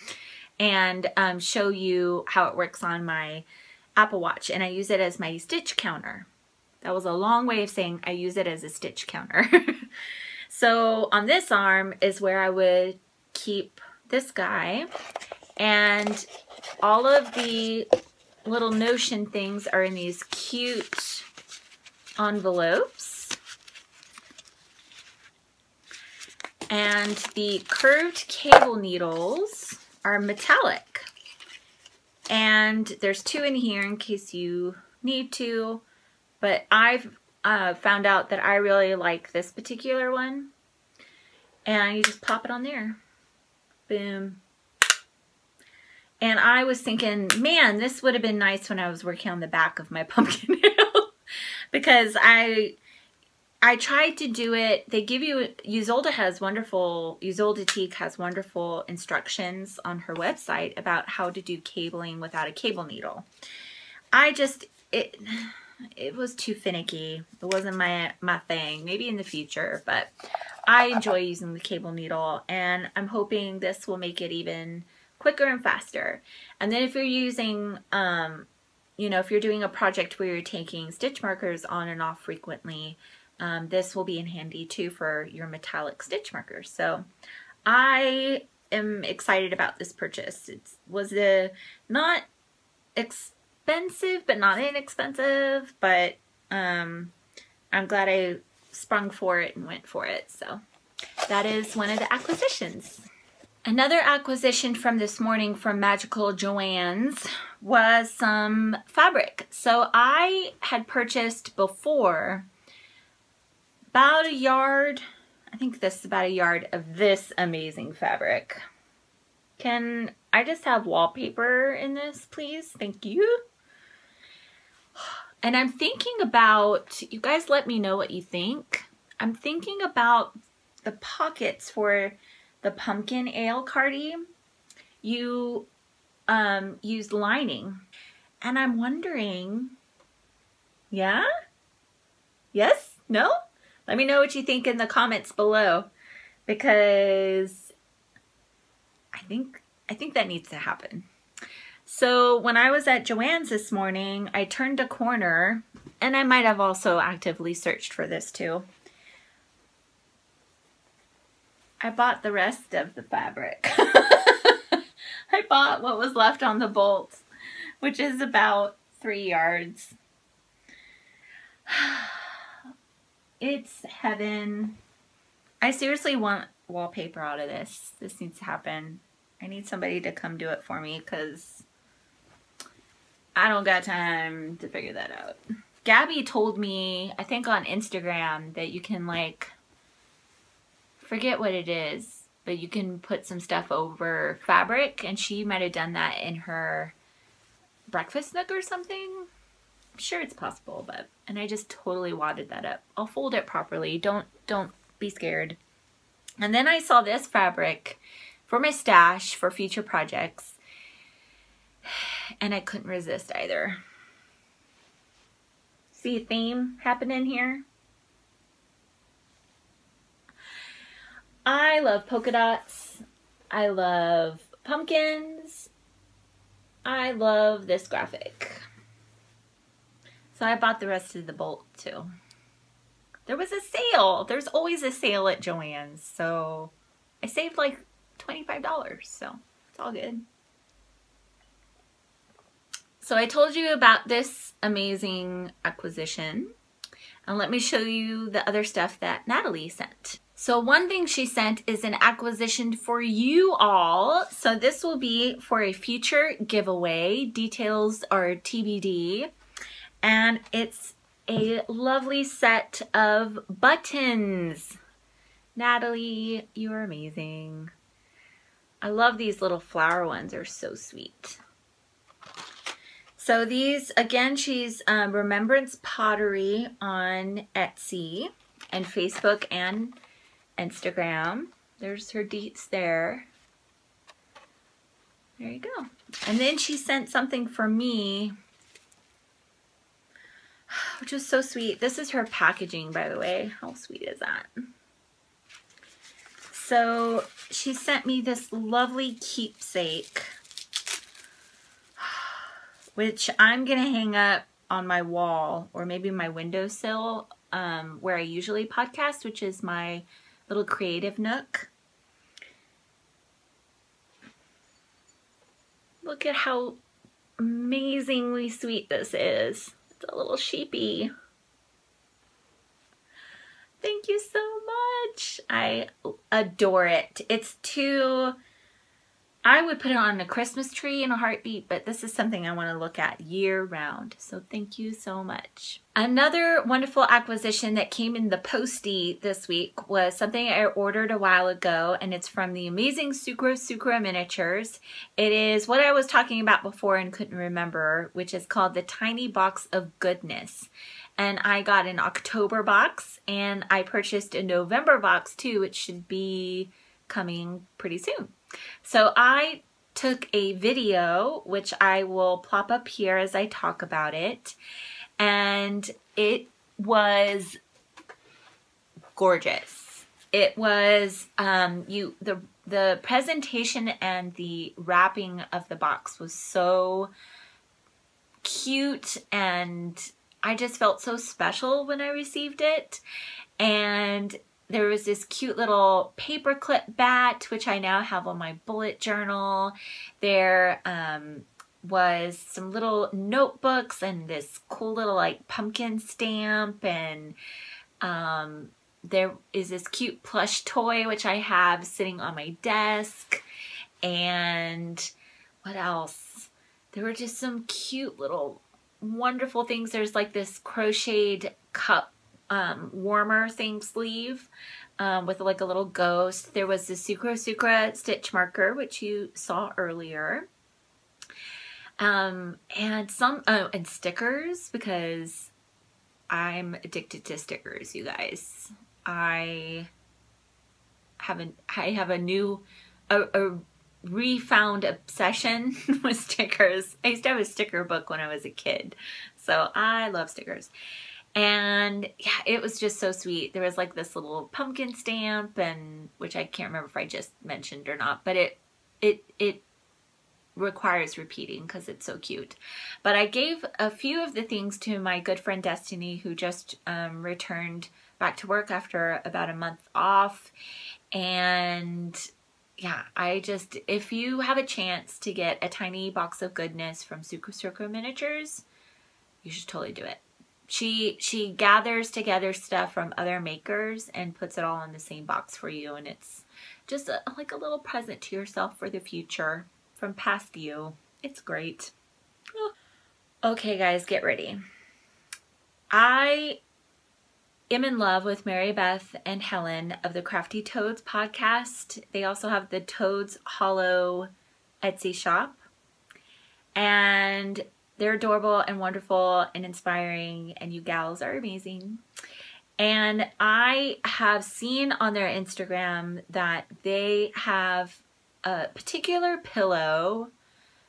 and um, show you how it works on my Apple Watch and I use it as my stitch counter. That was a long way of saying I use it as a stitch counter. so on this arm is where I would keep this guy and all of the little notion things are in these cute envelopes. And the curved cable needles are metallic. And there's two in here in case you need to. But I've uh, found out that I really like this particular one. And you just pop it on there. Boom. And I was thinking, man, this would have been nice when I was working on the back of my pumpkin because I I tried to do it. They give you, Ysolda has wonderful, Ysolda Teague has wonderful instructions on her website about how to do cabling without a cable needle. I just, it, it was too finicky. It wasn't my, my thing. Maybe in the future, but I enjoy using the cable needle and I'm hoping this will make it even quicker and faster. And then if you're using, um, you know, if you're doing a project where you're taking stitch markers on and off frequently, um, this will be in handy too for your metallic stitch markers. So I am excited about this purchase. It was a not expensive, but not inexpensive, but um, I'm glad I sprung for it and went for it. So that is one of the acquisitions. Another acquisition from this morning from Magical Joann's was some fabric. So I had purchased before about a yard I think this is about a yard of this amazing fabric. Can I just have wallpaper in this, please? Thank you. And I'm thinking about, you guys let me know what you think. I'm thinking about the pockets for the pumpkin ale cardi. You um, used lining. And I'm wondering, yeah? Yes? No? Let me know what you think in the comments below because I think I think that needs to happen. So when I was at Joann's this morning, I turned a corner and I might have also actively searched for this too. I bought the rest of the fabric. I bought what was left on the bolts, which is about three yards. It's heaven. I seriously want wallpaper out of this. This needs to happen. I need somebody to come do it for me because I don't got time to figure that out. Gabby told me, I think on Instagram, that you can like, forget what it is, but you can put some stuff over fabric and she might have done that in her breakfast nook or something I'm sure it's possible, but, and I just totally wadded that up. I'll fold it properly. Don't, don't be scared. And then I saw this fabric for my stash for future projects and I couldn't resist either. See a theme happening here? I love polka dots. I love pumpkins. I love this graphic. So I bought the rest of the bolt too. There was a sale. There's always a sale at Joann's. So I saved like $25. So it's all good. So I told you about this amazing acquisition. And let me show you the other stuff that Natalie sent. So one thing she sent is an acquisition for you all. So this will be for a future giveaway. Details are TBD and it's a lovely set of buttons. Natalie, you are amazing. I love these little flower ones. They're so sweet. So these, again, she's um, Remembrance Pottery on Etsy and Facebook and Instagram. There's her deets there. There you go. And then she sent something for me which is so sweet. This is her packaging, by the way. How sweet is that? So she sent me this lovely keepsake, which I'm going to hang up on my wall or maybe my windowsill um, where I usually podcast, which is my little creative nook. Look at how amazingly sweet this is. It's a little sheepy. Thank you so much. I adore it. It's too I would put it on a Christmas tree in a heartbeat, but this is something I want to look at year round. So thank you so much. Another wonderful acquisition that came in the postie this week was something I ordered a while ago, and it's from the amazing Sucro Sucro Miniatures. It is what I was talking about before and couldn't remember, which is called the Tiny Box of Goodness. And I got an October box, and I purchased a November box too, which should be coming pretty soon. So I took a video, which I will plop up here as I talk about it, and it was gorgeous. It was um, you the the presentation and the wrapping of the box was so cute and I just felt so special when I received it and there was this cute little paperclip bat, which I now have on my bullet journal. There um, was some little notebooks and this cool little like pumpkin stamp and um, there is this cute plush toy which I have sitting on my desk and what else? There were just some cute little wonderful things. There's like this crocheted cup um, warmer thing sleeve um, with like a little ghost. There was the Sucra Sucra stitch marker, which you saw earlier. Um, and some, oh, and stickers because I'm addicted to stickers, you guys. I have a, I have a new, a, a refound obsession with stickers. I used to have a sticker book when I was a kid. So I love stickers. And yeah, it was just so sweet. There was like this little pumpkin stamp and which I can't remember if I just mentioned or not, but it it it requires repeating because it's so cute. But I gave a few of the things to my good friend Destiny who just um, returned back to work after about a month off. And yeah, I just, if you have a chance to get a tiny box of goodness from Sucra Sucra Miniatures, you should totally do it she she gathers together stuff from other makers and puts it all in the same box for you. And it's just a, like a little present to yourself for the future from past you. It's great. Okay guys get ready. I am in love with mary beth and helen of the crafty toads podcast. They also have the toads hollow etsy shop. And they're adorable and wonderful and inspiring, and you gals are amazing. And I have seen on their Instagram that they have a particular pillow,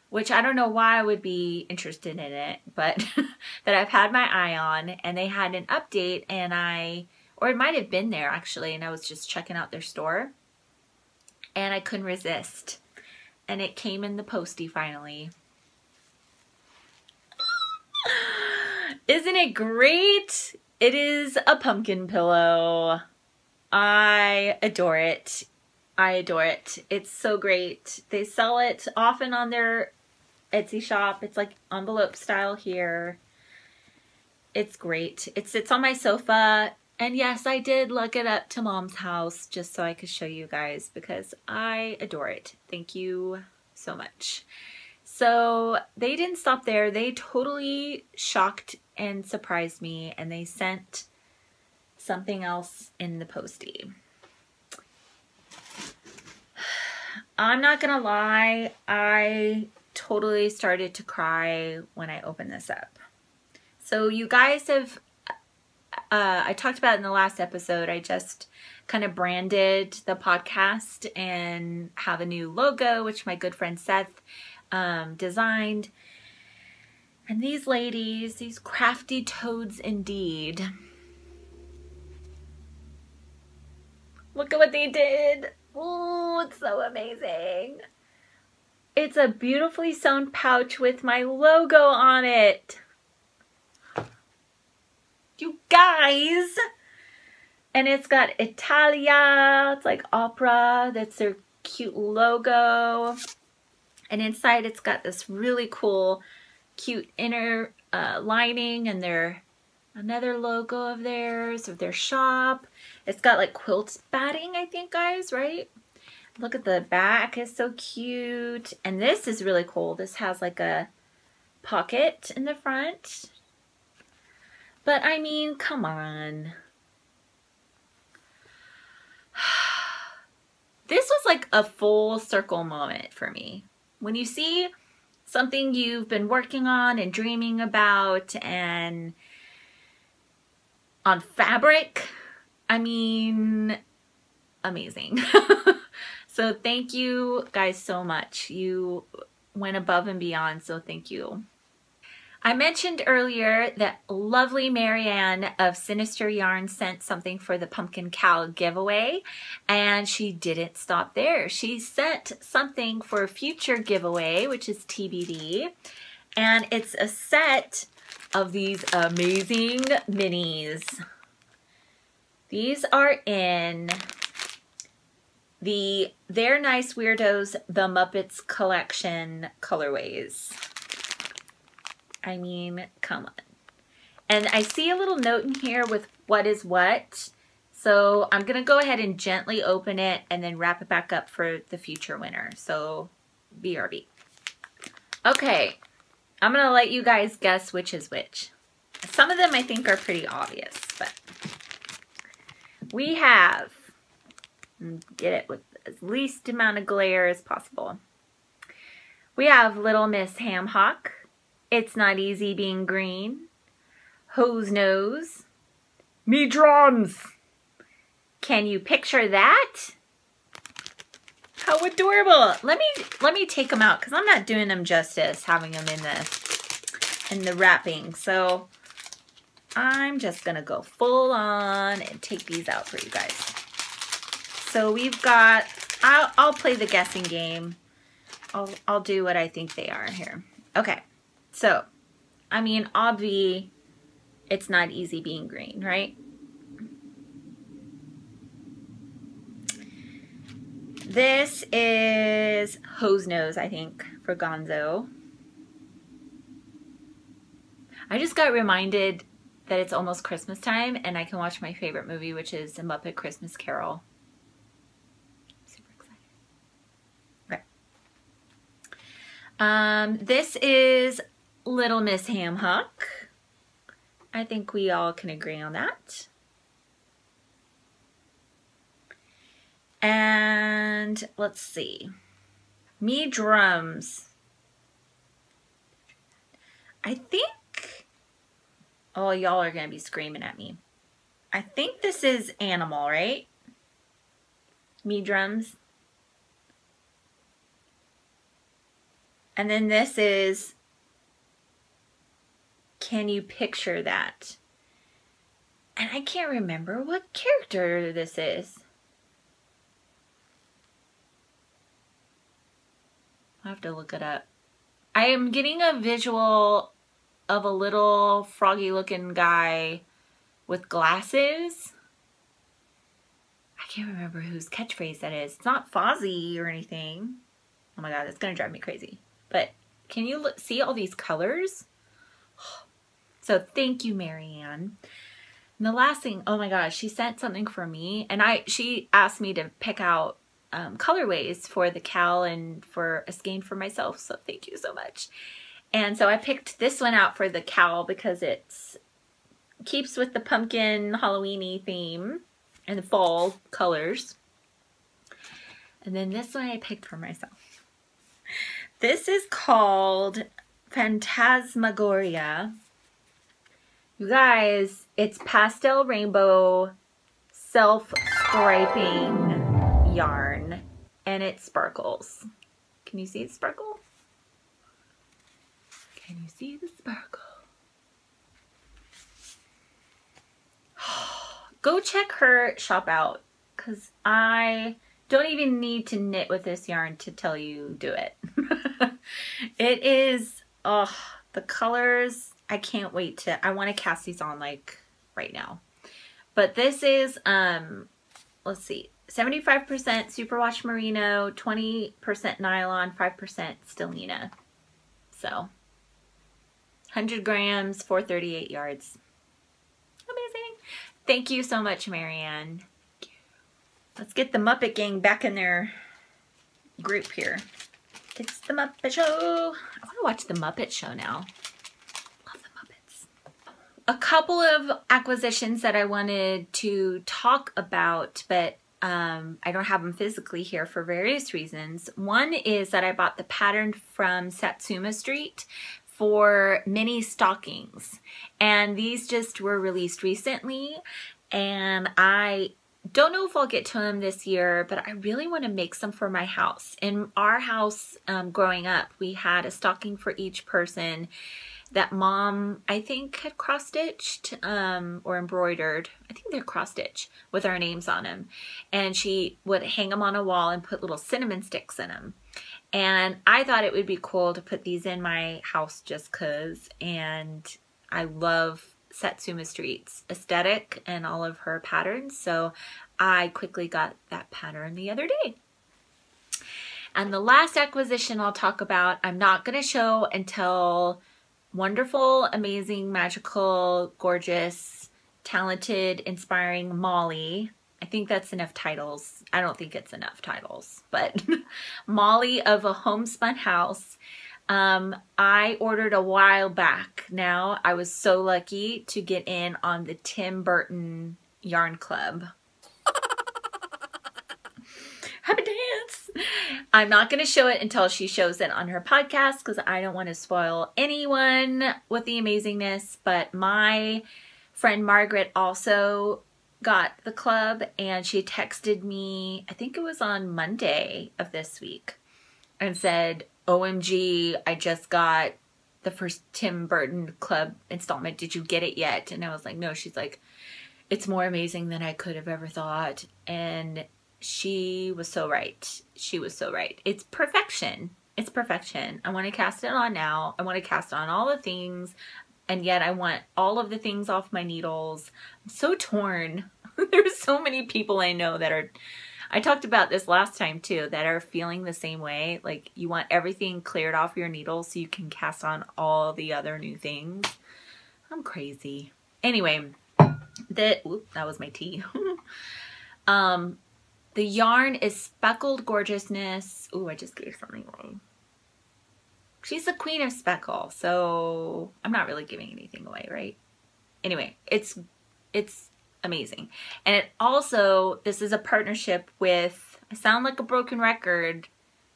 which I don't know why I would be interested in it, but that I've had my eye on. And they had an update, and I, or it might have been there actually, and I was just checking out their store, and I couldn't resist. And it came in the postie finally. Isn't it great? It is a pumpkin pillow. I adore it. I adore it. It's so great. They sell it often on their Etsy shop. It's like envelope style here. It's great. It sits on my sofa. And yes, I did lug it up to mom's house just so I could show you guys because I adore it. Thank you so much. So they didn't stop there. They totally shocked and surprised me and they sent something else in the postie. I'm not gonna lie, I totally started to cry when I opened this up. So you guys have, uh, I talked about in the last episode, I just kind of branded the podcast and have a new logo, which my good friend Seth um, designed. And these ladies, these crafty toads indeed. Look at what they did. Oh, it's so amazing. It's a beautifully sewn pouch with my logo on it. You guys! And it's got Italia, it's like opera, that's their cute logo. And inside it's got this really cool, cute inner uh, lining and their another logo of theirs, of their shop. It's got like quilt batting, I think, guys, right? Look at the back, it's so cute. And this is really cool. This has like a pocket in the front. But I mean, come on. This was like a full circle moment for me when you see something you've been working on and dreaming about and on fabric, I mean, amazing. so thank you guys so much. You went above and beyond, so thank you. I mentioned earlier that lovely Marianne of Sinister Yarn sent something for the Pumpkin Cow giveaway, and she didn't stop there. She sent something for a future giveaway, which is TBD, and it's a set of these amazing minis. These are in the They're Nice Weirdos The Muppets Collection colorways. I mean, come on. And I see a little note in here with what is what. So I'm going to go ahead and gently open it and then wrap it back up for the future winner. So BRB. Okay, I'm going to let you guys guess which is which. Some of them I think are pretty obvious, but we have, get it with as least amount of glare as possible. We have Little Miss Ham Hock. It's Not Easy Being Green. Hose Nose. Me drums. Can you picture that? How adorable. Let me let me take them out because I'm not doing them justice having them in the in the wrapping. So I'm just gonna go full on and take these out for you guys. So we've got, I'll, I'll play the guessing game. I'll, I'll do what I think they are here. Okay, so, I mean, obvi, it's not easy being green, right? This is Hose Nose, I think, for Gonzo. I just got reminded that it's almost Christmas time and I can watch my favorite movie, which is The Muppet Christmas Carol. Super excited. Right. Um, this is Little Miss Ham Hock. I think we all can agree on that. And let's see. Me drums. I think Oh, y'all are going to be screaming at me. I think this is animal, right? Me drums. And then this is, can you picture that? And I can't remember what character this is. i have to look it up. I am getting a visual of a little froggy looking guy with glasses. I can't remember whose catchphrase that is. It's not Fozzie or anything. Oh my god, it's gonna drive me crazy. But can you look, see all these colors? So thank you, Marianne. And the last thing, oh my gosh, she sent something for me, and I she asked me to pick out um, colorways for the cowl and for a skein for myself. So thank you so much. And so I picked this one out for the cowl because it's keeps with the pumpkin Halloweeny theme and the fall colors. And then this one I picked for myself. This is called Phantasmagoria. You guys, it's pastel rainbow self-striping yarn and it sparkles. Can you see it sparkle? Can you see the sparkle? Go check her shop out because I don't even need to knit with this yarn to tell you do it. it is, oh, the colors, I can't wait to, I want to cast these on like right now. But this is, um, let's see, 75% superwash merino, 20% nylon, 5% stellina. So 100 grams, 438 yards. Amazing. Thank you so much, Marianne. Let's get the Muppet Gang back in their group here. It's the Muppet Show. I want to watch the Muppet Show now. A couple of acquisitions that I wanted to talk about, but um, I don't have them physically here for various reasons. One is that I bought the pattern from Satsuma Street for mini stockings and these just were released recently and I don't know if I'll get to them this year, but I really want to make some for my house. In our house um, growing up, we had a stocking for each person that mom, I think, had cross-stitched um, or embroidered. I think they're cross-stitch with our names on them. And she would hang them on a wall and put little cinnamon sticks in them. And I thought it would be cool to put these in my house just cause. And I love Satsuma Street's aesthetic and all of her patterns. So I quickly got that pattern the other day. And the last acquisition I'll talk about, I'm not going to show until wonderful, amazing, magical, gorgeous, talented, inspiring Molly I think that's enough titles. I don't think it's enough titles, but Molly of a Homespun House Um, I ordered a while back now. I was so lucky to get in on the Tim Burton Yarn Club. Happy dance! I'm not going to show it until she shows it on her podcast because I don't want to spoil anyone with the amazingness. But my friend Margaret also got the club and she texted me, I think it was on Monday of this week, and said, OMG, I just got the first Tim Burton Club installment. Did you get it yet? And I was like, no. She's like, it's more amazing than I could have ever thought. And she was so right. She was so right. It's perfection. It's perfection. I want to cast it on now. I want to cast on all the things. And yet I want all of the things off my needles. I'm so torn. There's so many people I know that are I talked about this last time too, that are feeling the same way. Like you want everything cleared off your needles so you can cast on all the other new things. I'm crazy. Anyway, that that was my tea. um, the yarn is speckled gorgeousness. Ooh, I just gave something wrong. She's the queen of speckle, so I'm not really giving anything away, right? Anyway, it's it's amazing. And it also, this is a partnership with, I sound like a broken record,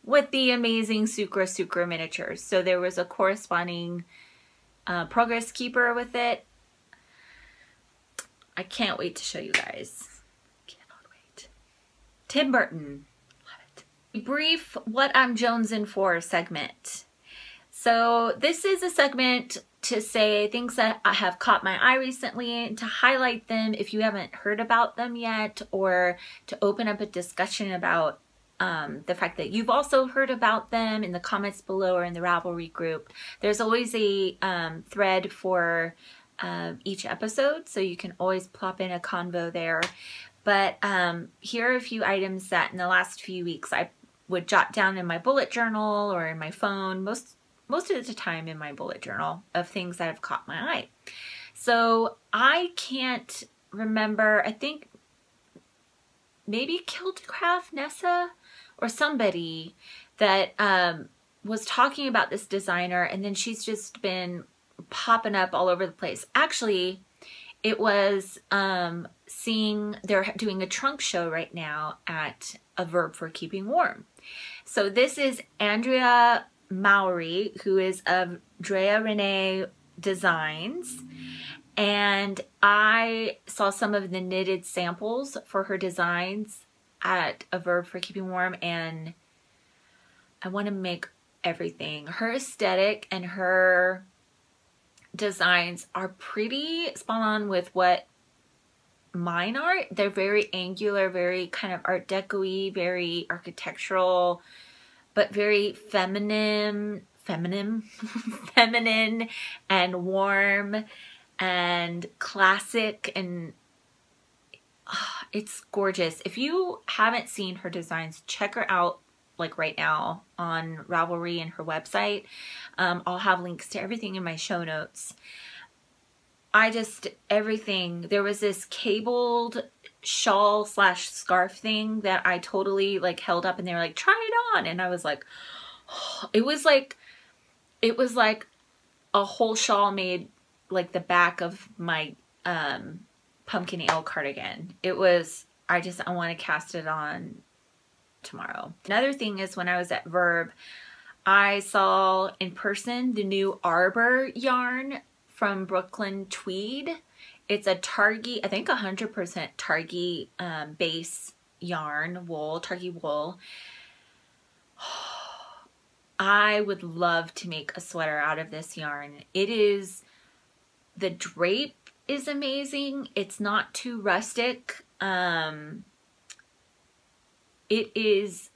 with the amazing Sucra Sucra miniatures. So there was a corresponding uh, progress keeper with it. I can't wait to show you guys. Tim Burton. Love it. Brief what I'm jonesing for segment. So this is a segment to say things that I have caught my eye recently, to highlight them if you haven't heard about them yet, or to open up a discussion about um, the fact that you've also heard about them in the comments below or in the Ravelry group. There's always a um, thread for uh, each episode, so you can always plop in a convo there. But um, here are a few items that in the last few weeks I would jot down in my bullet journal or in my phone. Most most of the time in my bullet journal of things that have caught my eye. So I can't remember, I think maybe Kiltcraft Nessa or somebody that um, was talking about this designer and then she's just been popping up all over the place. Actually, it was um, seeing, they're doing a trunk show right now at A Verb for Keeping Warm. So this is Andrea Mowry, who is of Drea Renee Designs. And I saw some of the knitted samples for her designs at A Verb for Keeping Warm and I want to make everything. Her aesthetic and her designs are pretty spot on with what mine are. They're very angular, very kind of art deco very architectural, but very feminine, feminine, feminine and warm and classic and oh, it's gorgeous. If you haven't seen her designs, check her out like right now on Ravelry and her website. Um, I'll have links to everything in my show notes. I just, everything, there was this cabled shawl slash scarf thing that I totally like held up and they were like, try it on. And I was like, oh. it was like, it was like a whole shawl made like the back of my um, pumpkin ale cardigan. It was, I just, I want to cast it on tomorrow. Another thing is when I was at Verb, I saw in person the new Arbor yarn from Brooklyn Tweed it's a Targhee, I think 100% Targhee um, base yarn, wool, Targhee wool. I would love to make a sweater out of this yarn. It is, the drape is amazing. It's not too rustic. Um, it is,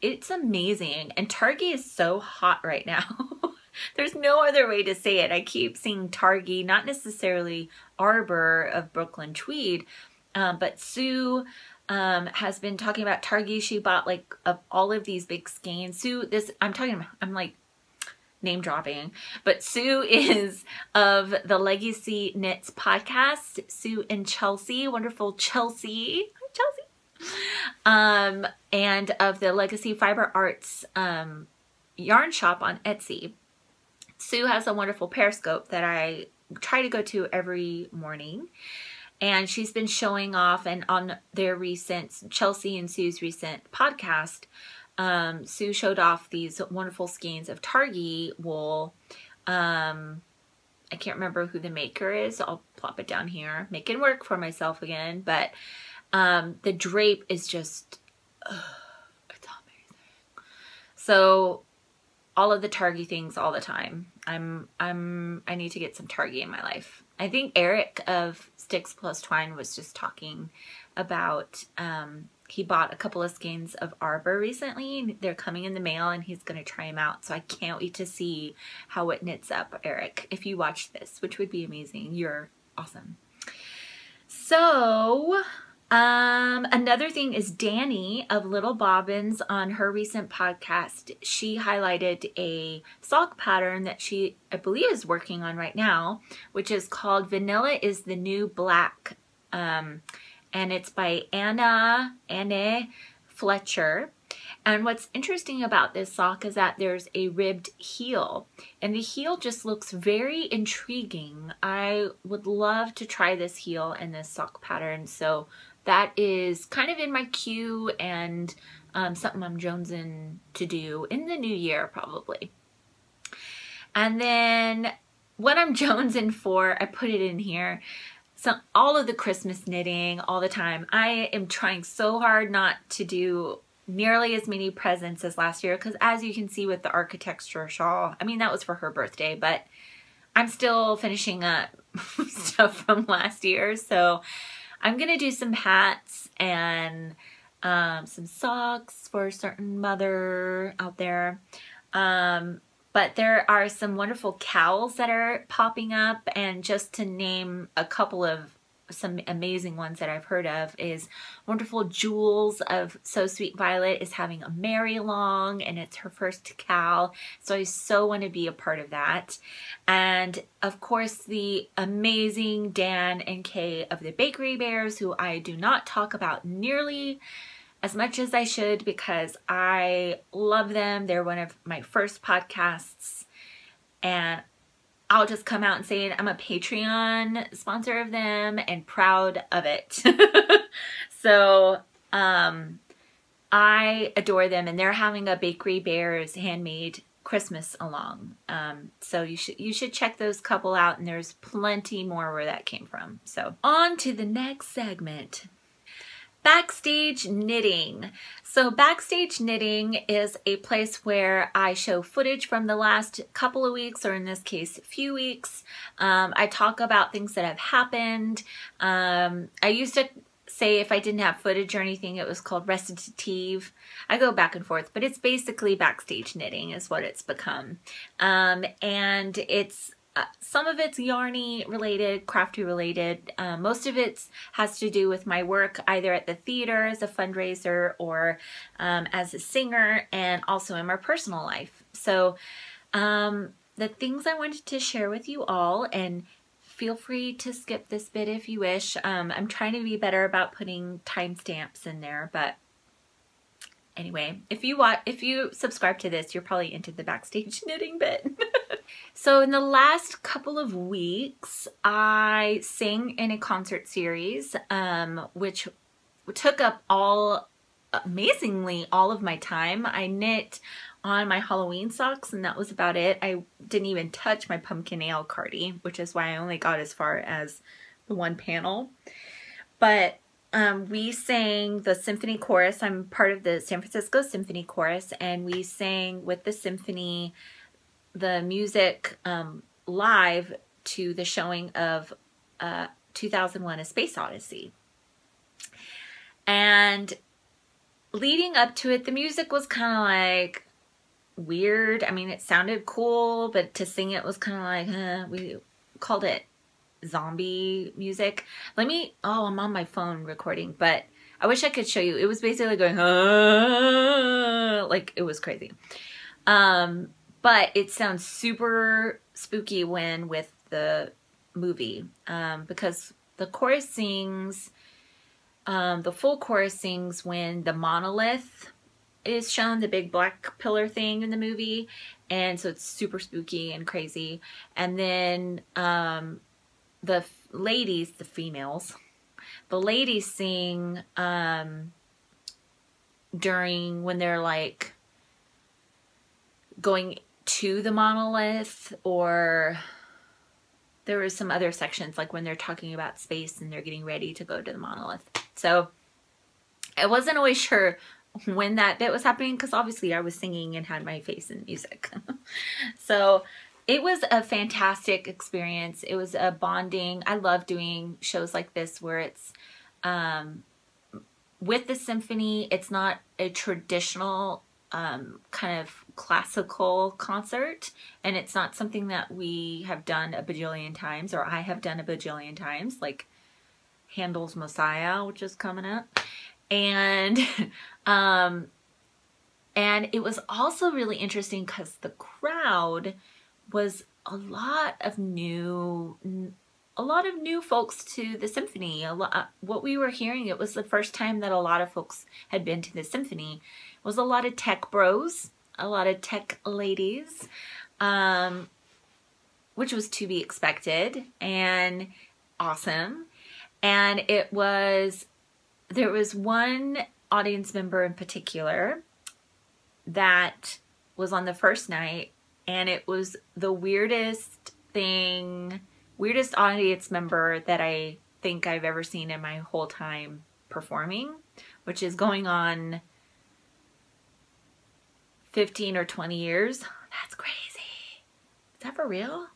it's amazing. And Targhee is so hot right now. There's no other way to say it. I keep seeing Targhee, not necessarily Arbor of Brooklyn Tweed, um, but Sue um, has been talking about Targhee. She bought like of all of these big skeins. Sue, this I'm talking. About, I'm like name dropping, but Sue is of the Legacy Knits podcast. Sue and Chelsea, wonderful Chelsea. Um, and of the Legacy Fiber Arts um, yarn shop on Etsy. Sue has a wonderful Periscope that I try to go to every morning. And she's been showing off, and on their recent, Chelsea and Sue's recent podcast, um, Sue showed off these wonderful skeins of Targhee wool. Um, I can't remember who the maker is. I'll plop it down here. Making work for myself again. But um, the drape is just, uh, it's amazing. So all of the Targhee things all the time. I'm I'm I need to get some Targhee in my life. I think Eric of Sticks Plus Twine was just talking about um, he bought a couple of skeins of Arbor recently. They're coming in the mail and he's going to try them out. So I can't wait to see how it knits up, Eric. If you watch this, which would be amazing. You're awesome. So um, another thing is Danny of Little Bobbins on her recent podcast. She highlighted a sock pattern that she, I believe, is working on right now, which is called Vanilla is the New Black. Um, and it's by Anna Anne Fletcher. And what's interesting about this sock is that there's a ribbed heel and the heel just looks very intriguing. I would love to try this heel and this sock pattern. So that is kind of in my queue and um, something I'm jonesing to do in the new year probably. And then what I'm jonesing for, I put it in here. So all of the Christmas knitting all the time. I am trying so hard not to do nearly as many presents as last year because as you can see with the architecture shawl, I mean that was for her birthday, but I'm still finishing up stuff from last year. So I'm going to do some hats and um, some socks for a certain mother out there. Um, but there are some wonderful cowls that are popping up and just to name a couple of some amazing ones that I've heard of is Wonderful Jewels of So Sweet Violet is having a Mary Long and it's her first cowl. So I so want to be a part of that. And of course the amazing Dan and Kay of the Bakery Bears who I do not talk about nearly as much as I should because I love them. They're one of my first podcasts and I'll just come out and say. I'm a Patreon sponsor of them and proud of it. so um, I adore them and they're having a Bakery Bears handmade Christmas along. Um, so you should you should check those couple out and there's plenty more where that came from. So on to the next segment. Backstage Knitting. So Backstage Knitting is a place where I show footage from the last couple of weeks, or in this case, few weeks. Um, I talk about things that have happened. Um, I used to say if I didn't have footage or anything, it was called recitative. I go back and forth, but it's basically backstage knitting is what it's become. Um, and it's uh, some of it's yarny related, crafty related. Uh, most of it has to do with my work either at the theater as a fundraiser or um, as a singer and also in my personal life. So um, the things I wanted to share with you all and feel free to skip this bit if you wish. Um, I'm trying to be better about putting timestamps in there, but anyway, if you watch, if you subscribe to this, you're probably into the backstage knitting bit. so in the last couple of weeks, I sang in a concert series, um, which took up all, amazingly, all of my time. I knit on my Halloween socks and that was about it. I didn't even touch my pumpkin ale cardie, which is why I only got as far as the one panel. But um, we sang the symphony chorus. I'm part of the San Francisco Symphony Chorus, and we sang with the symphony the music um, live to the showing of uh, 2001 A Space Odyssey. And leading up to it, the music was kind of like weird. I mean, it sounded cool, but to sing it was kind of like, huh, we called it zombie music. Let me, oh, I'm on my phone recording, but I wish I could show you. It was basically going, ah, like it was crazy. Um, but it sounds super spooky when with the movie um, because the chorus sings, um, the full chorus sings when the monolith is shown, the big black pillar thing in the movie. And so it's super spooky and crazy. And then um, the ladies, the females, the ladies sing um, during when they're like going to the monolith or there was some other sections like when they're talking about space and they're getting ready to go to the monolith. So I wasn't always sure when that bit was happening because obviously I was singing and had my face in music. so it was a fantastic experience. It was a bonding. I love doing shows like this where it's um, with the symphony. It's not a traditional um, kind of classical concert and it's not something that we have done a bajillion times or I have done a bajillion times like Handel's Messiah which is coming up and um and it was also really interesting because the crowd was a lot of new a lot of new folks to the symphony. A lot what we were hearing it was the first time that a lot of folks had been to the symphony it was a lot of tech bros a lot of tech ladies um which was to be expected and awesome. And it was there was one audience member in particular that was on the first night and it was the weirdest thing, weirdest audience member that I think I've ever seen in my whole time performing, which is going on 15 or 20 years. That's crazy. Is that for real?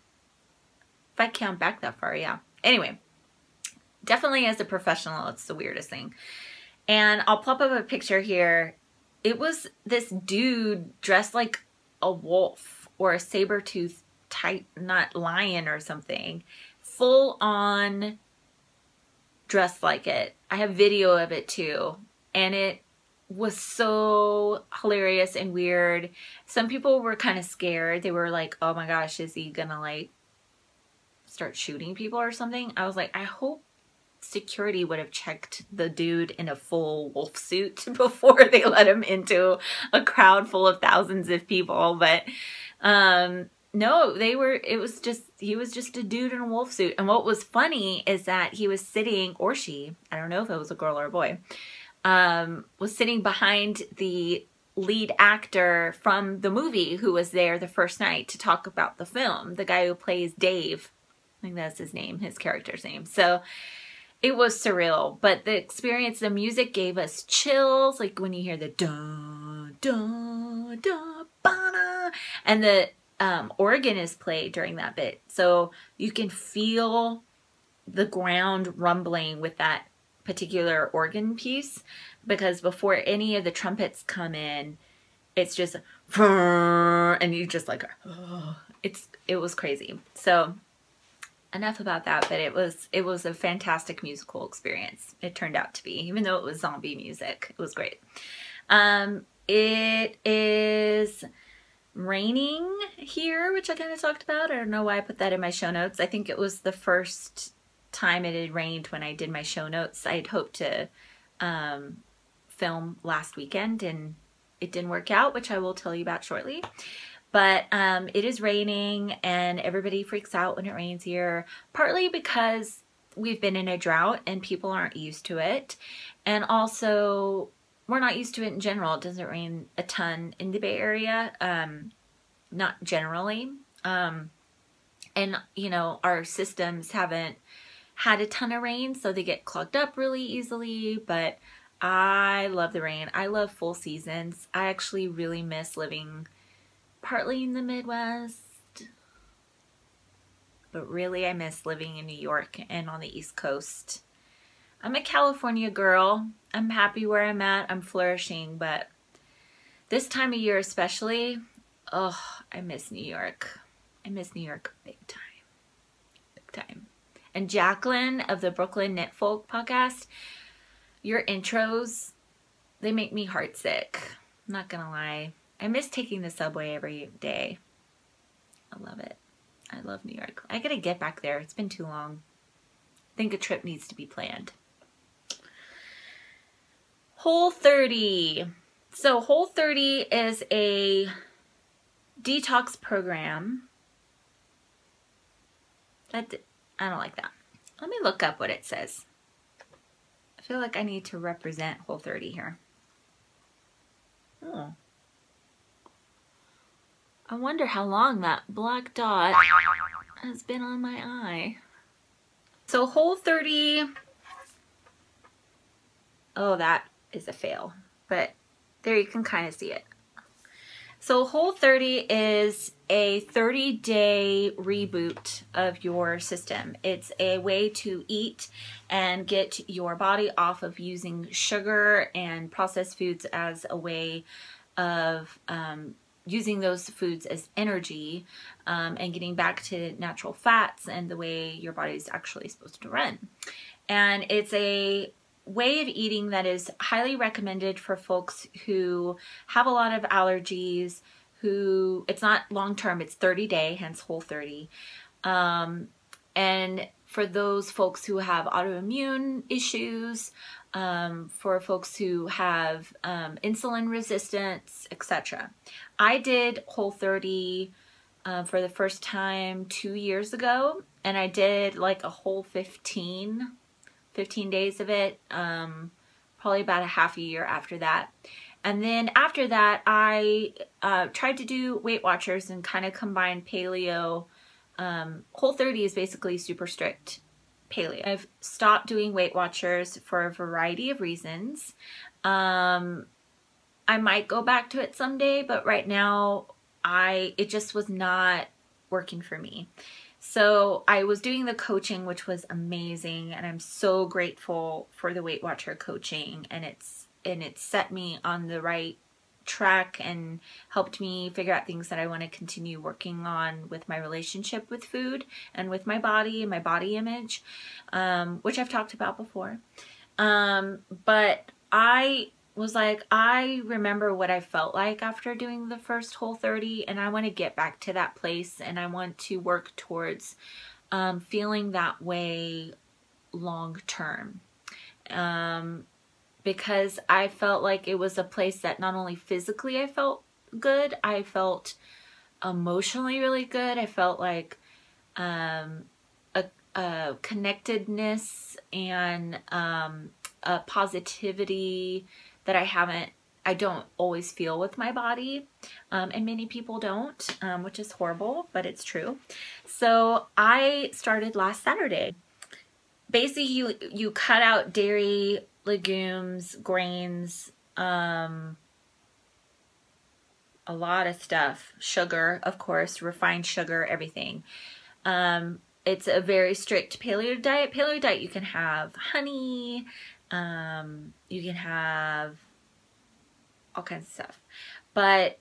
If I count back that far, yeah. Anyway, definitely as a professional, it's the weirdest thing. And I'll pop up a picture here. It was this dude dressed like a wolf or a saber tooth type, not lion or something, full on dressed like it. I have video of it too. And it was so hilarious and weird. Some people were kind of scared. They were like, oh my gosh, is he gonna like start shooting people or something? I was like, I hope security would have checked the dude in a full wolf suit before they let him into a crowd full of thousands of people. But um, no, they were, it was just, he was just a dude in a wolf suit. And what was funny is that he was sitting, or she, I don't know if it was a girl or a boy, um, was sitting behind the lead actor from the movie who was there the first night to talk about the film, the guy who plays Dave. I think that's his name, his character's name. So it was surreal, but the experience, the music gave us chills, like when you hear the dun, dun, dun, ba and the um, organ is played during that bit. So you can feel the ground rumbling with that particular organ piece because before any of the trumpets come in, it's just and you just like oh, it's it was crazy. So enough about that, but it was it was a fantastic musical experience. It turned out to be, even though it was zombie music, it was great. Um, it is raining here, which I kind of talked about. I don't know why I put that in my show notes. I think it was the first time it had rained when I did my show notes. I had hoped to um, film last weekend and it didn't work out, which I will tell you about shortly. But um, it is raining and everybody freaks out when it rains here, partly because we've been in a drought and people aren't used to it. And also we're not used to it in general. It doesn't rain a ton in the Bay Area, um, not generally. Um, and, you know, our systems haven't had a ton of rain, so they get clogged up really easily. But I love the rain. I love full seasons. I actually really miss living partly in the Midwest. But really, I miss living in New York and on the East Coast. I'm a California girl. I'm happy where I'm at. I'm flourishing, but this time of year especially, oh, I miss New York. I miss New York big time. Big time. And Jacqueline of the Brooklyn Knit Folk podcast, your intros, they make me heartsick. I'm not gonna lie. I miss taking the subway every day. I love it. I love New York. I gotta get back there. It's been too long. I think a trip needs to be planned. Whole 30. So Whole 30 is a detox program. That I don't like that. Let me look up what it says. I feel like I need to represent Whole 30 here. Oh. I wonder how long that black dot has been on my eye. So Whole 30, oh, that is a fail, but there you can kind of see it. So Whole 30 is a 30 day reboot of your system. It's a way to eat and get your body off of using sugar and processed foods as a way of um, using those foods as energy um, and getting back to natural fats and the way your body is actually supposed to run. And it's a way of eating that is highly recommended for folks who have a lot of allergies, who it's not long term, it's 30 day, hence whole 30. Um, and for those folks who have autoimmune issues, um, for folks who have um, insulin resistance, etc. I did Whole 30 uh, for the first time two years ago, and I did like a whole 15, 15 days of it, um, probably about a half a year after that. And then after that, I uh, tried to do Weight Watchers and kind of combine paleo. Um, Whole 30 is basically super strict paleo. I've stopped doing Weight Watchers for a variety of reasons. Um, I might go back to it someday, but right now I it just was not working for me. So I was doing the coaching, which was amazing, and I'm so grateful for the Weight Watcher coaching, and it's and it set me on the right track and helped me figure out things that I want to continue working on with my relationship with food and with my body and my body image, um, which I've talked about before. Um, but I was like, I remember what I felt like after doing the first Whole 30, and I want to get back to that place and I want to work towards um, feeling that way long term. Um, because I felt like it was a place that not only physically I felt good, I felt emotionally really good. I felt like um, a, a, connectedness and um, a positivity that I haven't, I don't always feel with my body. Um, and many people don't, um, which is horrible, but it's true. So I started last Saturday. Basically, you, you cut out dairy legumes, grains, um, a lot of stuff. Sugar, of course, refined sugar, everything. Um, it's a very strict paleo diet. Paleo diet, you can have honey, um, you can have all kinds of stuff. But,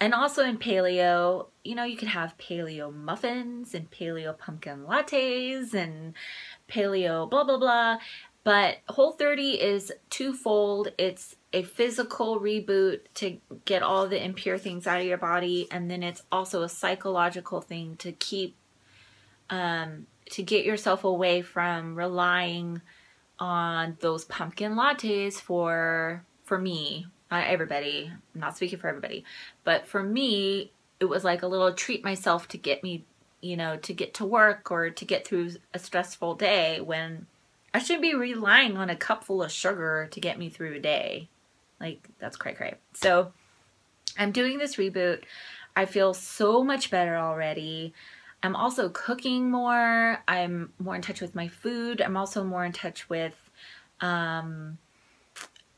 and also in paleo, you know, you can have paleo muffins and paleo pumpkin lattes and paleo blah, blah, blah. But Whole 30 is twofold. It's a physical reboot to get all the impure things out of your body, and then it's also a psychological thing to keep, um, to get yourself away from relying on those pumpkin lattes for, for me, not everybody, I'm not speaking for everybody, but for me, it was like a little treat myself to get me, you know, to get to work or to get through a stressful day when I shouldn't be relying on a cup full of sugar to get me through a day. Like, that's cray cray. So, I'm doing this reboot. I feel so much better already. I'm also cooking more. I'm more in touch with my food. I'm also more in touch with um,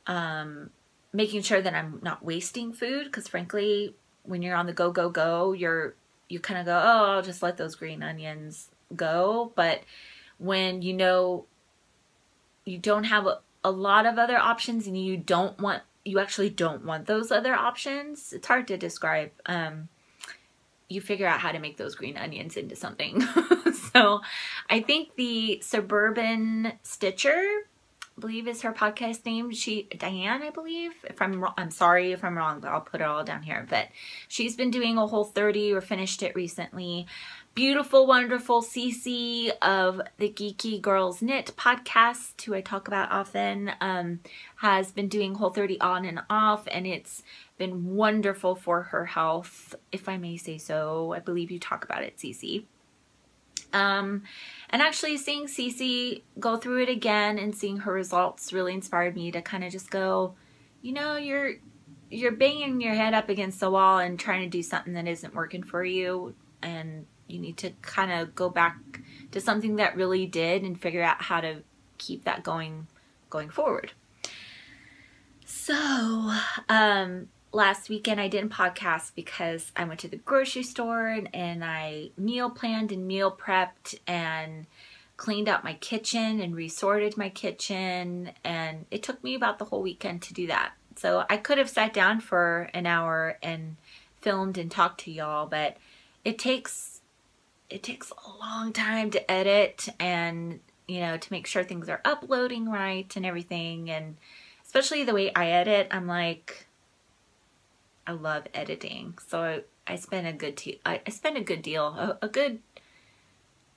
um, making sure that I'm not wasting food because frankly, when you're on the go, go, go, you're, you kind of go, oh, I'll just let those green onions go. But when you know you don't have a, a lot of other options and you don't want you actually don't want those other options it's hard to describe um, you figure out how to make those green onions into something so i think the suburban stitcher I believe is her podcast name. She Diane, I believe. If I'm wrong, I'm sorry if I'm wrong, but I'll put it all down here. But she's been doing a whole 30 or finished it recently. Beautiful, wonderful Cece of the Geeky Girls Knit podcast, who I talk about often, um, has been doing Whole 30 on and off, and it's been wonderful for her health, if I may say so. I believe you talk about it, Cece. Um, and actually seeing Cece go through it again and seeing her results really inspired me to kind of just go, you know, you're you're banging your head up against the wall and trying to do something that isn't working for you and you need to kind of go back to something that really did and figure out how to keep that going going forward. So, um last weekend I didn't podcast because I went to the grocery store and, and I meal planned and meal prepped and cleaned out my kitchen and resorted my kitchen and it took me about the whole weekend to do that. So I could have sat down for an hour and filmed and talked to y'all, but it takes it takes a long time to edit and you know to make sure things are uploading right and everything and especially the way I edit, I'm like I love editing. So I, I spend a good I, I spend a good deal, a, a good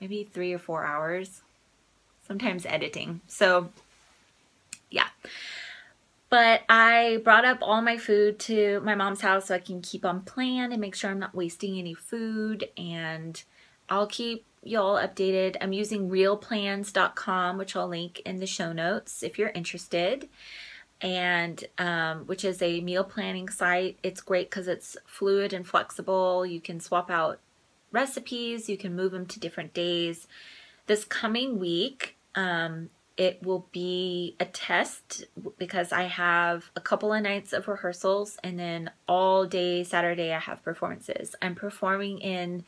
maybe three or four hours, sometimes editing. So yeah. But I brought up all my food to my mom's house so I can keep on plan and make sure I'm not wasting any food. And I'll keep y'all updated. I'm using realplans.com, which I'll link in the show notes if you're interested and um, which is a meal planning site. It's great because it's fluid and flexible. You can swap out recipes, you can move them to different days. This coming week, um, it will be a test because I have a couple of nights of rehearsals and then all day Saturday I have performances. I'm performing in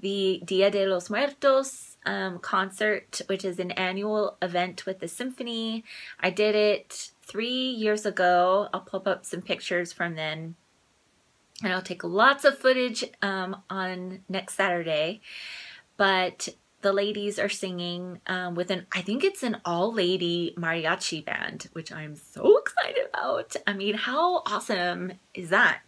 the Dia de los Muertos um, concert, which is an annual event with the symphony. I did it three years ago. I'll pop up some pictures from then. And I'll take lots of footage um, on next Saturday. But the ladies are singing um, with an, I think it's an all lady mariachi band, which I'm so excited about. I mean, how awesome is that?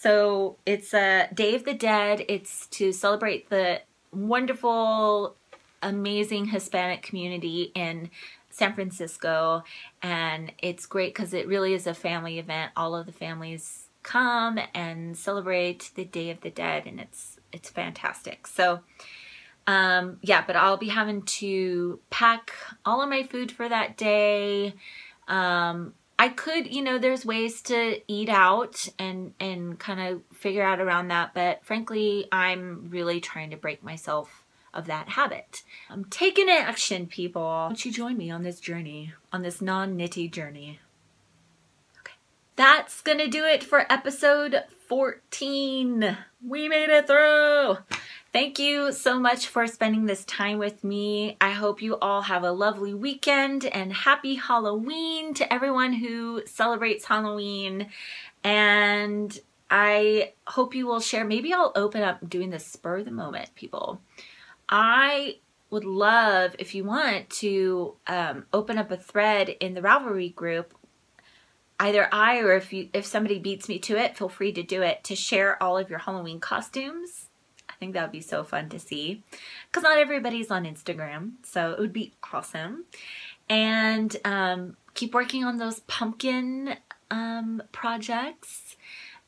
So it's a Day of the Dead. It's to celebrate the wonderful, amazing Hispanic community in San Francisco. And it's great because it really is a family event. All of the families come and celebrate the Day of the Dead and it's it's fantastic. So um, yeah, but I'll be having to pack all of my food for that day. Um, I could, you know, there's ways to eat out and and kind of figure out around that, but frankly, I'm really trying to break myself of that habit. I'm taking action, people. Won't you join me on this journey, on this non-nitty journey? Okay. That's gonna do it for episode 14. We made it through. Thank you so much for spending this time with me. I hope you all have a lovely weekend and happy Halloween to everyone who celebrates Halloween. And I hope you will share. Maybe I'll open up doing the spur of the moment, people. I would love, if you want, to um, open up a thread in the Ravelry group. Either I or if you if somebody beats me to it, feel free to do it to share all of your Halloween costumes. I think that would be so fun to see because not everybody's on Instagram, so it would be awesome. And um, keep working on those pumpkin um, projects.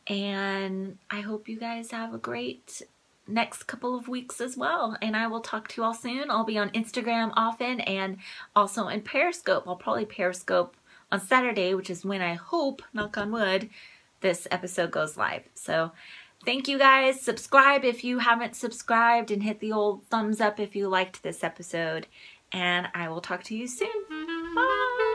And I hope you guys have a great next couple of weeks as well. And I will talk to you all soon. I'll be on Instagram often and also in Periscope. I'll probably Periscope on Saturday, which is when I hope, knock on wood, this episode goes live. So thank you guys. Subscribe if you haven't subscribed and hit the old thumbs up if you liked this episode. And I will talk to you soon. Bye.